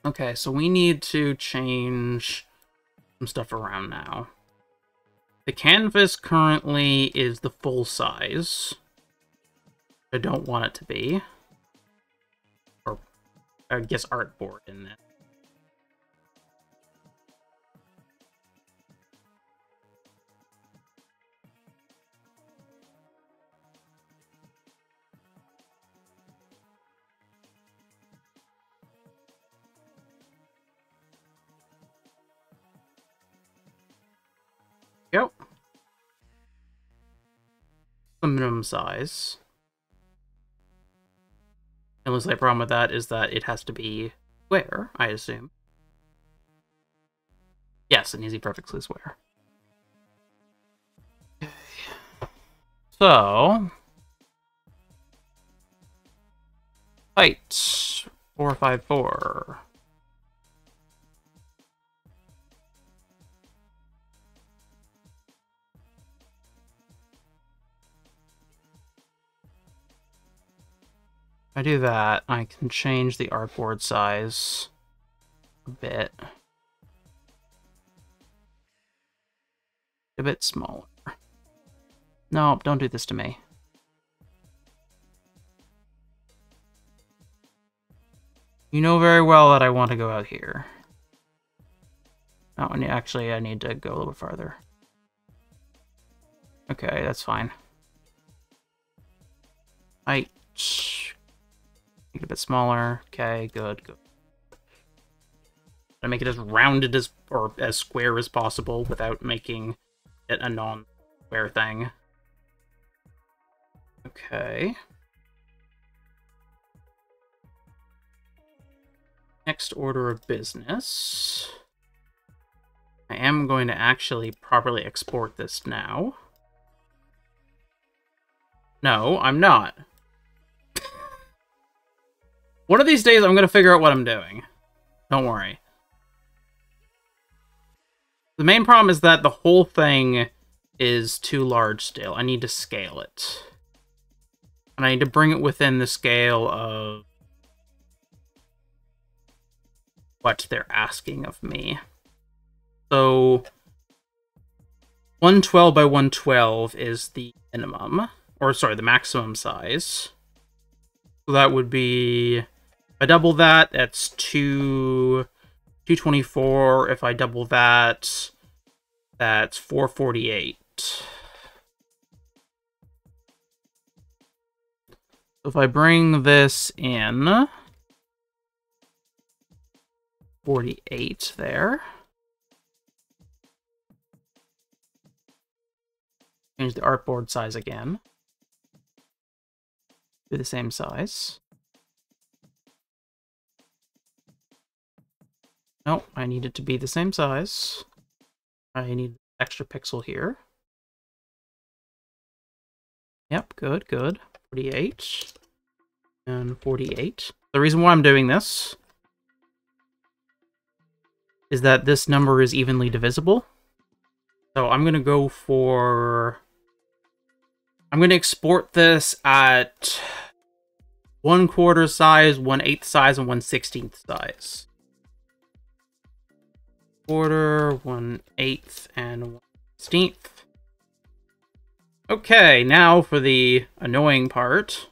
Okay, so we need to change some stuff around now. The canvas currently is the full size. I don't want it to be. Or I guess artboard in it. Minimum size. And looks like problem with that is that it has to be square, I assume. Yes, needs to perfectly square. So height four five four. I do that, I can change the artboard size a bit. A bit smaller. No, don't do this to me. You know very well that I want to go out here. Oh, and actually I need to go a little bit farther. Okay, that's fine. Height. Make it a bit smaller. Okay, good, good. I make it as rounded as or as square as possible without making it a non-square thing. Okay. Next order of business. I am going to actually properly export this now. No, I'm not. One of these days, I'm going to figure out what I'm doing. Don't worry. The main problem is that the whole thing is too large still. I need to scale it. And I need to bring it within the scale of what they're asking of me. So 112 by 112 is the minimum, or sorry, the maximum size. So that would be I double that, that's two, 224. If I double that, that's 448. if I bring this in, 48 there. Change the artboard size again. Do the same size. No, I need it to be the same size. I need extra pixel here. Yep, good, good. 48 and 48. The reason why I'm doing this is that this number is evenly divisible. So I'm going to go for... I'm going to export this at one quarter size, one eighth size, and one sixteenth size quarter, one eighth, and one sixteenth. Okay, now for the annoying part.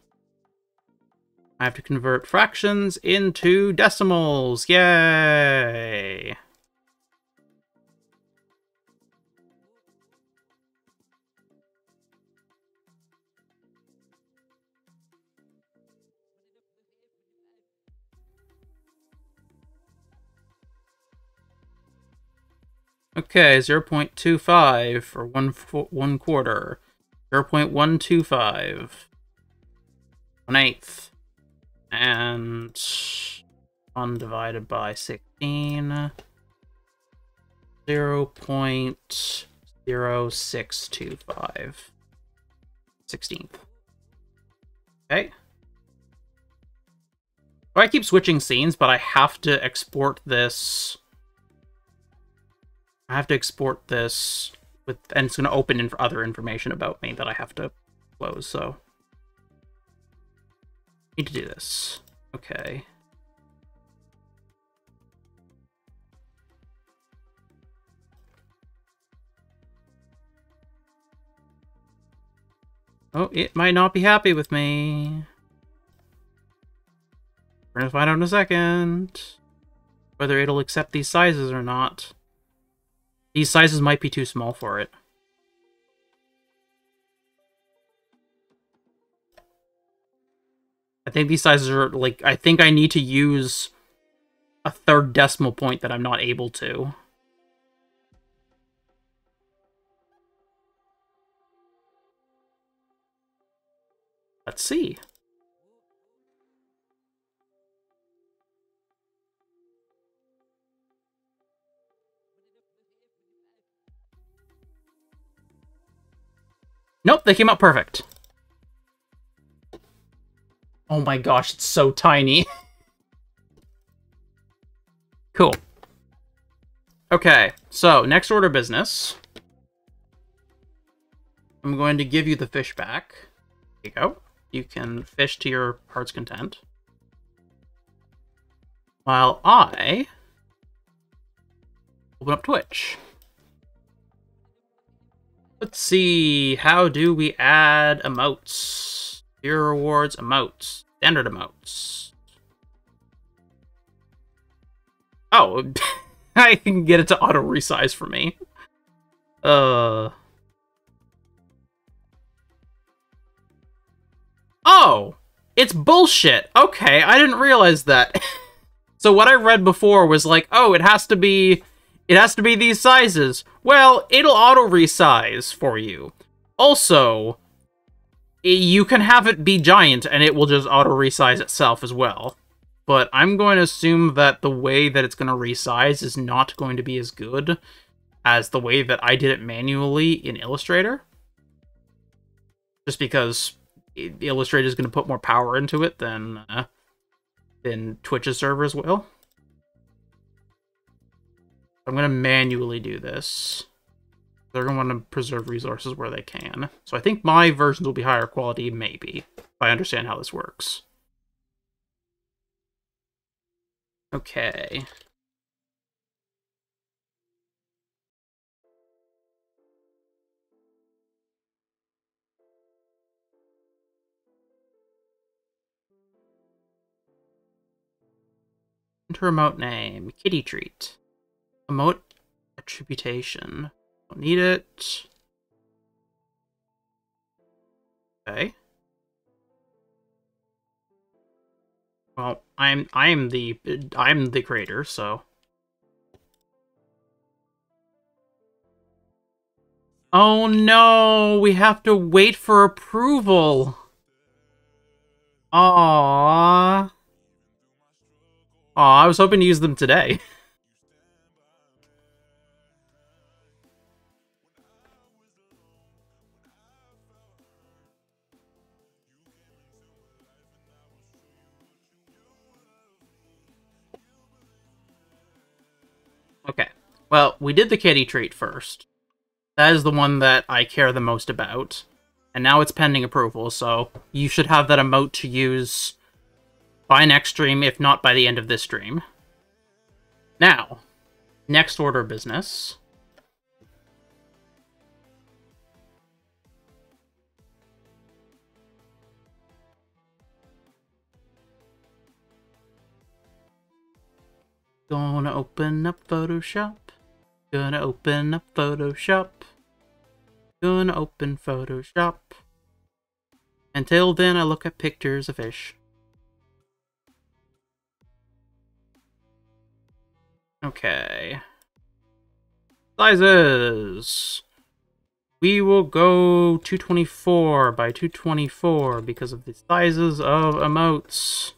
I have to convert fractions into decimals. Yay! Okay, 0 0.25 for one, one quarter. 0 0.125. One eighth. And one divided by 16. 0 0.0625. 16th. Okay. I keep switching scenes, but I have to export this I have to export this with, and it's going to open in for other information about me that I have to close, so. Need to do this. Okay. Oh, it might not be happy with me. We're gonna find out in a second whether it'll accept these sizes or not. These sizes might be too small for it. I think these sizes are, like, I think I need to use a third decimal point that I'm not able to. Let's see. Nope, they came out perfect. Oh my gosh, it's so tiny. [LAUGHS] cool. Okay, so next order business. I'm going to give you the fish back. There you go. You can fish to your heart's content. While I open up Twitch. Let's see, how do we add emotes? Your rewards, emotes, standard emotes. Oh, [LAUGHS] I can get it to auto resize for me. Uh. Oh, it's bullshit. Okay, I didn't realize that. [LAUGHS] so what I read before was like, oh, it has to be it has to be these sizes. Well, it'll auto resize for you. Also, you can have it be giant and it will just auto resize itself as well. But I'm going to assume that the way that it's going to resize is not going to be as good as the way that I did it manually in Illustrator. Just because Illustrator is going to put more power into it than, uh, than Twitch's servers will. I'm going to manually do this. They're going to want to preserve resources where they can. So I think my versions will be higher quality, maybe, if I understand how this works. Okay. Emote name, kitty treat. Emote attribution. Don't need it. Okay. Well, I'm I'm the I'm the creator, so. Oh no, we have to wait for approval. Aww. Aw, I was hoping to use them today. [LAUGHS] Well, we did the kitty treat first. That is the one that I care the most about. And now it's pending approval, so you should have that emote to use by next stream, if not by the end of this stream. Now, next order business. Gonna open up Photoshop. Gonna open up Photoshop. Gonna open Photoshop. Until then, I look at pictures of fish. Okay. Sizes! We will go 224 by 224 because of the sizes of emotes.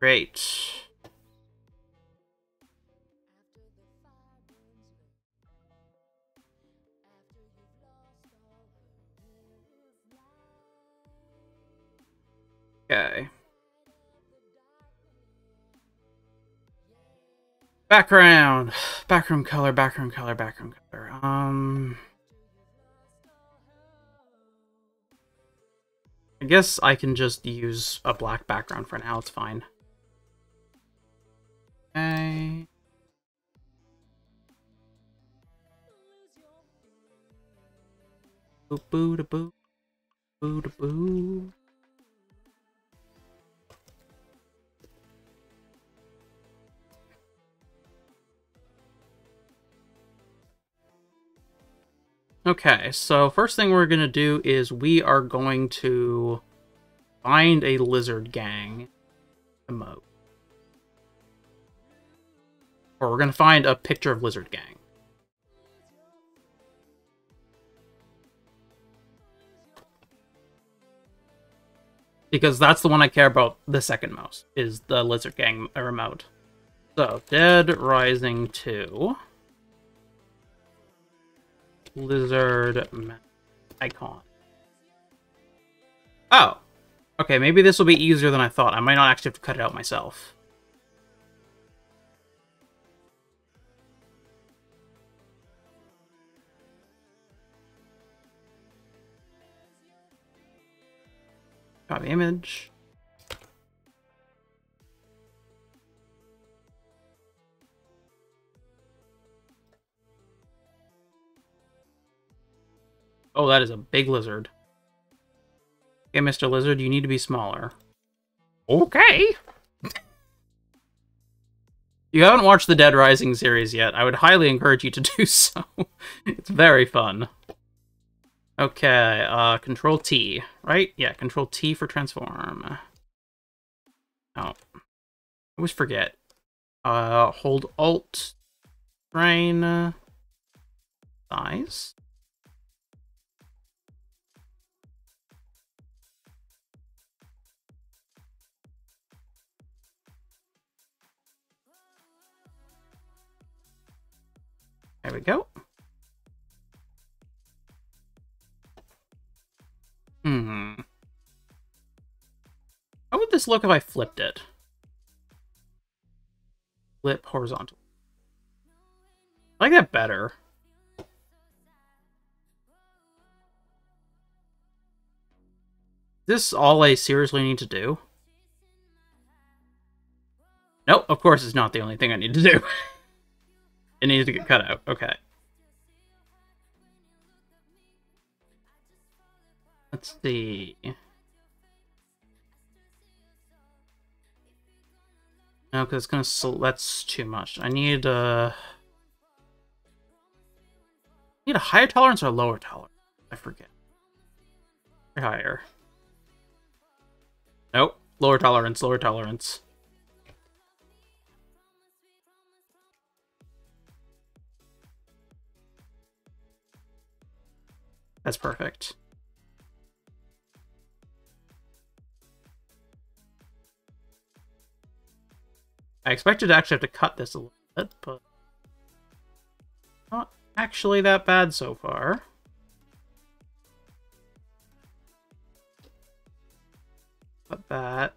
Great. Okay. Background. Background color, background color, background color. Um... I guess I can just use a black background for now, it's fine. Okay. Boo boo da boo. Boo da boo. Okay, so first thing we're going to do is we are going to find a lizard gang emote. Or we're going to find a picture of lizard gang. Because that's the one I care about the second most, is the lizard gang emote. So, Dead Rising 2 lizard icon. Oh. Okay, maybe this will be easier than I thought. I might not actually have to cut it out myself. Copy image. Oh, that is a big lizard. Okay, Mr. Lizard, you need to be smaller. Okay. you haven't watched the Dead Rising series yet, I would highly encourage you to do [LAUGHS] so. it's very fun. Okay, uh, Control T, right? Yeah, Control T for transform. Oh, I always forget. Uh, hold Alt, train, size. There we go. Hmm. How would this look if I flipped it? Flip horizontal. I like that better. Is this all I seriously need to do? Nope, of course it's not the only thing I need to do. [LAUGHS] It needs to get cut out. Okay. Let's see. No, because it's gonna. That's too much. I need uh. Need a higher tolerance or a lower tolerance? I forget. Higher. Nope. Lower tolerance. Lower tolerance. That's perfect. I expected to actually have to cut this a little bit, but not actually that bad so far. Cut that.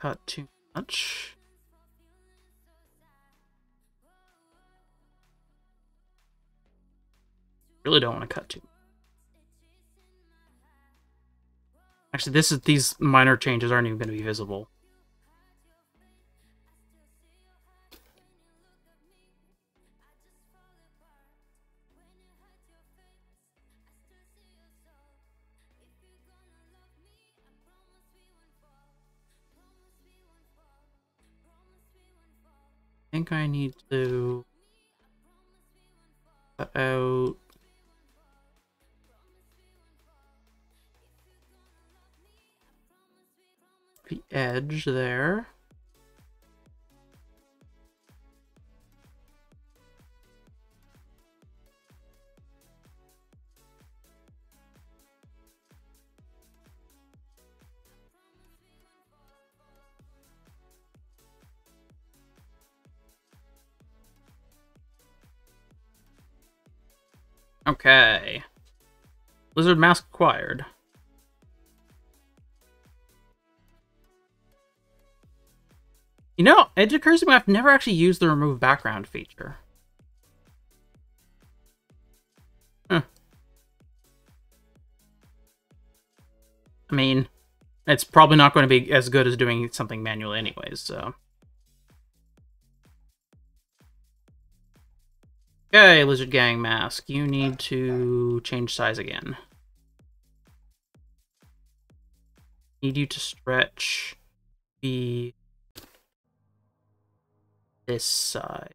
Cut too much. Really don't want to cut too. Actually, this is these minor changes aren't even going to be visible. Think I need to cut out the edge there. Okay. Lizard mask acquired. You know, it occurs to me I've never actually used the remove background feature. Huh. I mean, it's probably not going to be as good as doing something manually anyways, so... Okay, Lizard Gang mask. You need to change size again. Need you to stretch the this side.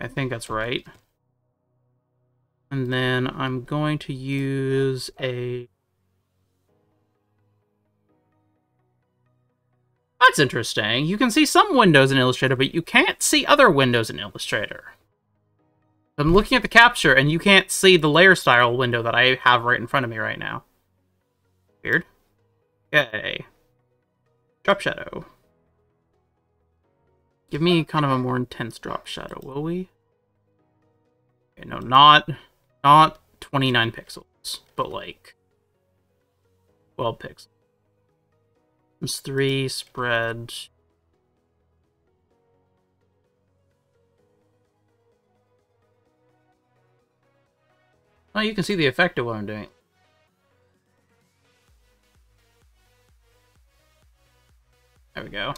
I think that's right. And then I'm going to use a... That's interesting. You can see some windows in Illustrator, but you can't see other windows in Illustrator. I'm looking at the capture, and you can't see the layer style window that I have right in front of me right now. Weird. Okay. Drop shadow. Give me kind of a more intense drop shadow, will we? Okay, no, not not 29 pixels, but like 12 pixels. Times 3 spread. Oh, you can see the effect of what I'm doing. There we go.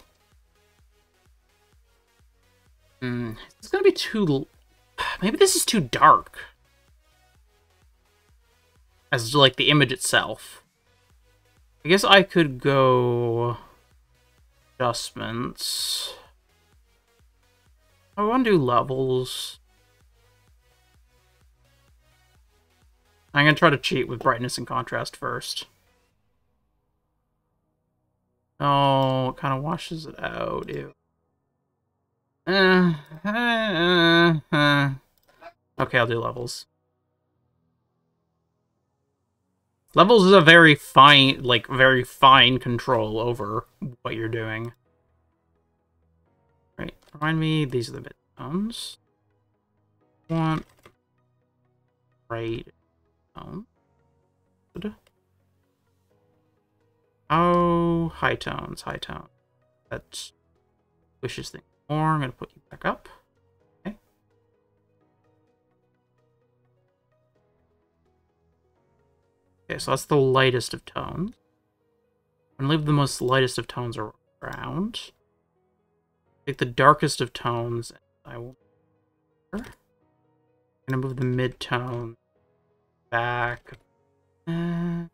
Hmm, it's gonna be too... Maybe this is too dark. As, like, the image itself. I guess I could go... Adjustments... I want to do levels. I'm going to try to cheat with brightness and contrast first. Oh, it kind of washes it out. Ew. Uh, uh, uh, okay, I'll do levels. Levels is a very fine, like, very fine control over what you're doing. Right, remind me, these are the bit tones. Want right um, tone. Oh, high tones, high tone. That wishes thing more. I'm to put you back up. Okay, so that's the lightest of tones. I'm leave the most lightest of tones around. Take the darkest of tones. I will. I'm to move the mid tone back. Uh,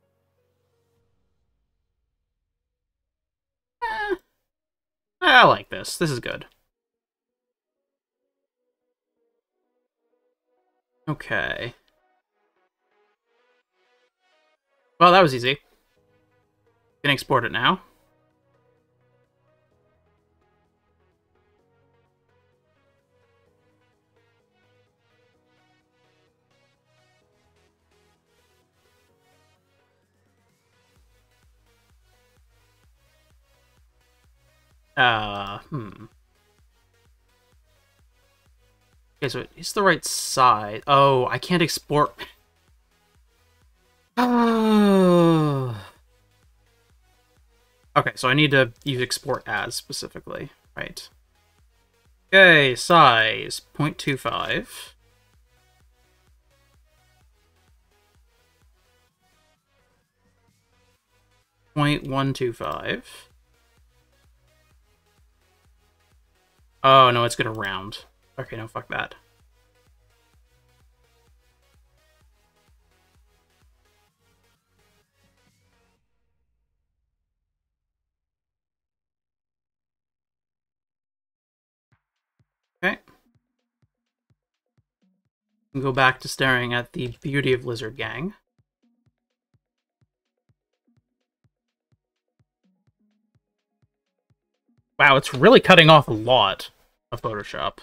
I like this. This is good. Okay. Well, that was easy. Can export it now. Uh, hmm. Okay, so it's the right side. Oh, I can't export. [LAUGHS] [SIGHS] Okay, so I need to use export as specifically. Right. Okay, size 0.25. Point one two five. Oh, no, it's gonna round. Okay, no, fuck that. Go back to staring at the beauty of Lizard Gang. Wow, it's really cutting off a lot of Photoshop.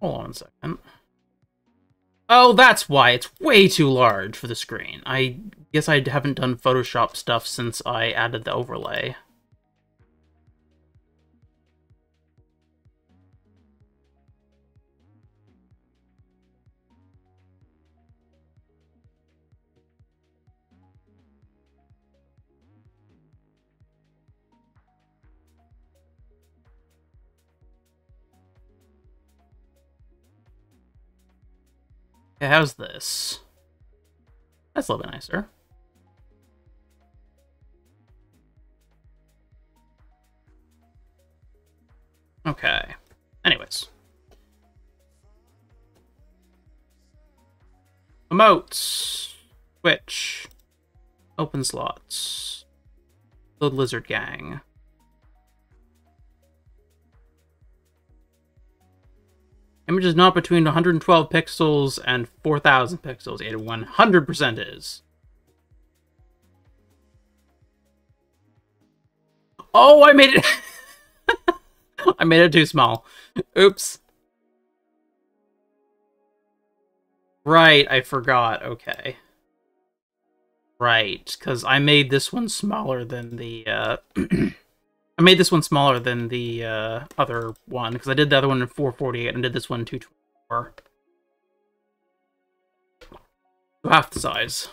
Hold on a second. Oh, that's why. It's way too large for the screen. I guess I haven't done Photoshop stuff since I added the overlay. Okay, how's this? That's a little bit nicer. Okay. Anyways. Emotes. Twitch. Open slots. Build Lizard Gang. Image is not between 112 pixels and 4000 pixels. It 100% is. Oh, I made it. [LAUGHS] I made it too small. Oops. Right, I forgot. Okay. Right, because I made this one smaller than the, uh... [CLEARS THROAT] I made this one smaller than the uh, other one, because I did the other one in 448 and did this one in 224. Half the size.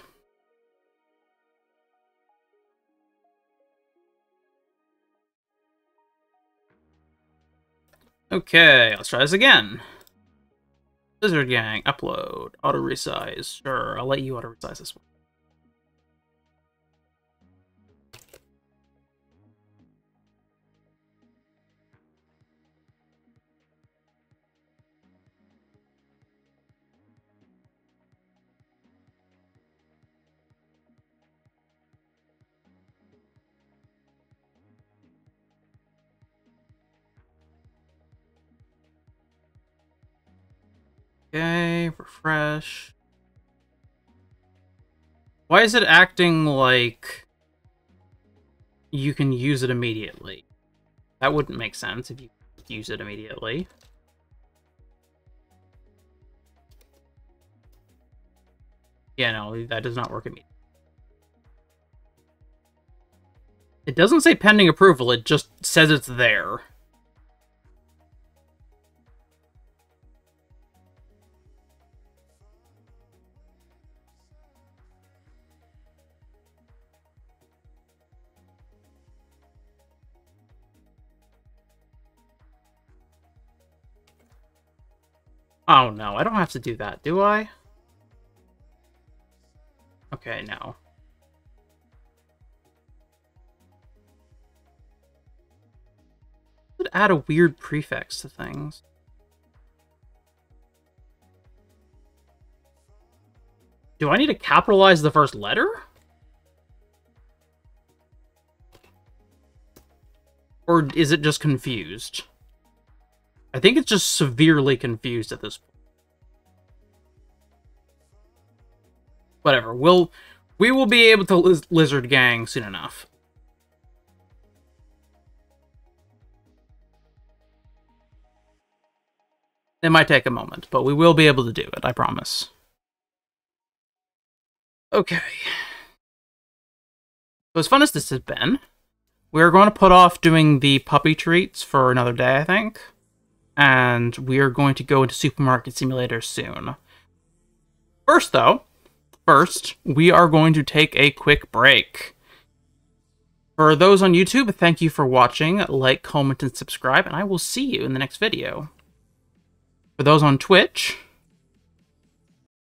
Okay, let's try this again. Lizard Gang, upload, auto resize. Sure, I'll let you auto resize this one. Refresh. Why is it acting like you can use it immediately? That wouldn't make sense if you use it immediately. Yeah, no, that does not work immediately. It doesn't say pending approval, it just says it's there. Oh no, I don't have to do that, do I? Okay, no. Would add a weird prefix to things. Do I need to capitalize the first letter? Or is it just confused? I think it's just severely confused at this point. Whatever. We'll we will be able to liz lizard gang soon enough. It might take a moment, but we will be able to do it, I promise. Okay. So as fun as this has been, we're going to put off doing the puppy treats for another day, I think and we are going to go into Supermarket Simulator soon. First, though, first, we are going to take a quick break. For those on YouTube, thank you for watching. Like, comment, and subscribe, and I will see you in the next video. For those on Twitch,